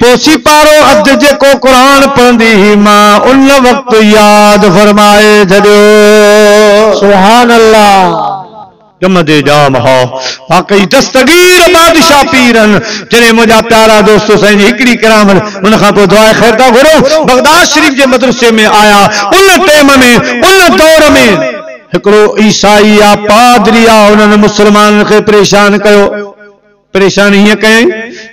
पोसी पारो अधु जेको क़ुर पढ़ंदी। माँ उन वक़्तु यादि फरमाए छॾियो सुभान अल्लाह जमदे जाम हो। वाकई दस्तगीर बादशाह पीरन जॾहिं मुंहिंजा प्यारा दोस्त साईं हिकिड़ी उन खां पोइ दुआ ख़ैर था घुरो। बगदाद शरीफ जे मदरसे में आया उन टाइम में उन दौर में। हिकिड़ो ईसाई आहे पादरी आहे मुस्लमाननि खे परेशान कयो। परेशान हीअं कयईं?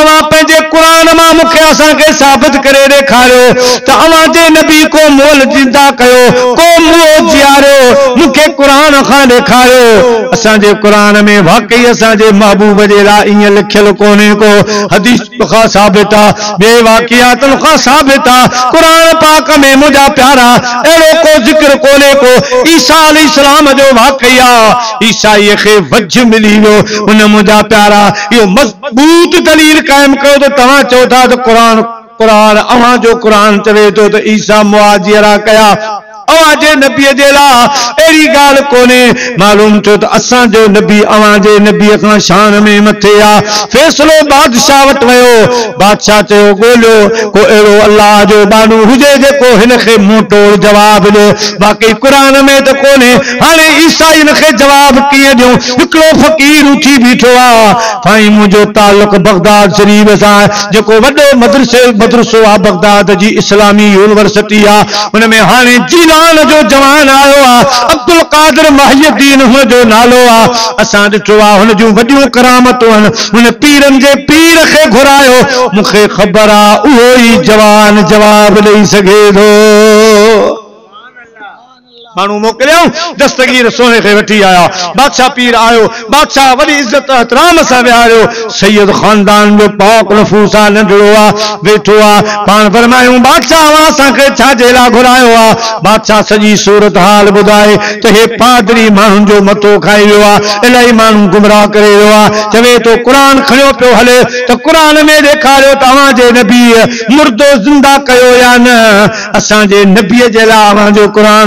अवां पंहिंजे क़ुर माँ मूंखे असांखे साबित करे ॾेखारियो, त अवां जे नबी को मोल ज़िंदा कयो, को मुंहुं जीआरियो मूंखे क़ुर खां ॾेखारियो। असांजे क़ुर में वाकई असांजे महबूब जे लाइ ईअं लिखियल कोन्हे को, हदीस खां साबित आहे ॿिए वाकियातनि खां साबित आहे क़ुर पाक में मुंहिंजा प्यारा, अहिड़ो को ज़िक्र कोन्हे को, ईसा अली इस्लाम जो वाकई आहे ईसाईअ खे वझ मिली वियो उन मुंहिंजा प्यारा, इहो मज़बूत दलील कायम कयो त तव्हां चओ था त क़ुर क़ुर अव्हां जो क़ुर चवे थो त ईसा मुआजिरा कया। अव्हां जे नबीअ जे लाइ अहिड़ी ॻाल्हि मालूम थियो त असांजो नबी अव्हां जे नबीअ खां शान में मथे आहे फ़ैसिलो बादशाह वटि वियो। बादशाह चयो को अहिड़ो अलाह जो बानू हुजे जेको हिन तोड़ जवाबु ॾियो बाक़ी क़ुर में त कोन्हे हाणे ईसाइन खे जवाबु कीअं ॾियूं? फ़क़ीर उथी बीठो आहे साईं, मुंहिंजो बगदाद शरीफ़ सां जेको वॾो मदरसे, मदरसो आहे बगदाद जी इस्लामी यूनिवर्सिटी आहे हुन में हाणे जीला ईमान जो जवान आयो अब्दुल कादर माहियुद्दीन जो नालो आहे असां ॾिठो आहे जे पीर खे घुरायो। मूंखे ख़बर आहे उहो जवान जवाब ॾेई सघे थो। माण्हू मोकिलियऊं दस्तगीर सोने खे वठी आया। बादशाह पीर आयो। बादशाह वॾी इज़त एहतराम सां विहारियो। सैयद ख़ानदान जो पाक नफ़ूस आहे नंढड़ो आहे वेठो आहे पाण फरमायूं, बादशाह असांखे छाजे लाइ बादशाह सॼी सूरत हाल ॿुधाए, त हे पादरी माण्हुनि जो मथो खाई वियो आहे इलाही माण्हू गुमराह करे चवे थो क़ुर खणियो पियो हले, त क़ुर में ॾेखारियो, तव्हांजे नबी मुर्दो ज़िंदा कयो या न? असांजे नबीअ जे लाइ अवां जो क़ुर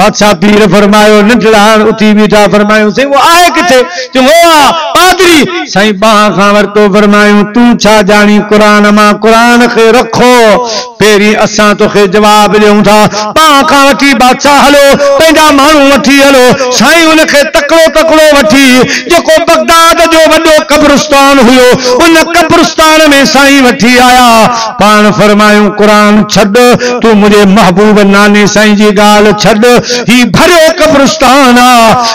बादशाह पीर फरमायो नंढड़ाण उथी बीठा फरमायो साईं वो आहे किथे आहे पादरी। साईं बाह खां वरितो फरमायूं, तूं छा ॼाणी क़ुर माँ क़ुर खे रखो। पहिरीं असां तोखे जवाब ॾियूं था। बाह खां वठी बादशाह हलो, पंहिंजा माण्हू वठी हलो। साईं उनखे तकड़ो तकड़ो वठी, जेको बगदाद जो वॾो कब्रस्तान हुयो, उन कब्रस्तान में साईं वठी आया। पाण फरमायूं क़ुर छॾ, तूं मुंहिंजे महबूब नाने साईं जी ॻाल्हि छॾ।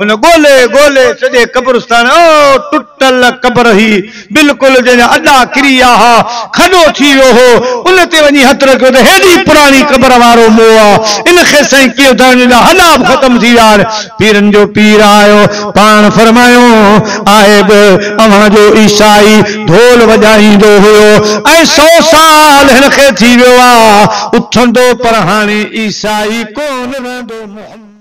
उन ॻोल्हे ॻोल्हे सॼे कब्रस्तान, ओ, टुटल क़बर ही। बिल्कुलु जंहिंजा अॾा किरी विया हुआ खॾो थी वियो हो। उन ते वञी हथ रखियो त हेॾी क़बर वारो मोह इन खे साईं कीअं था वञनि हॾा बि ख़तमु थी आहिनि। पीरनि जो पीर आयो, पाण फरमायो, आहे बि अव्हां जो ईसाई ढोल वॼाईंदो हुयो। ऐं सौ साल हिन खे थी वियो आहे उथंदो पर हाणे ईसाई कोन रहंदो मोहम्मद।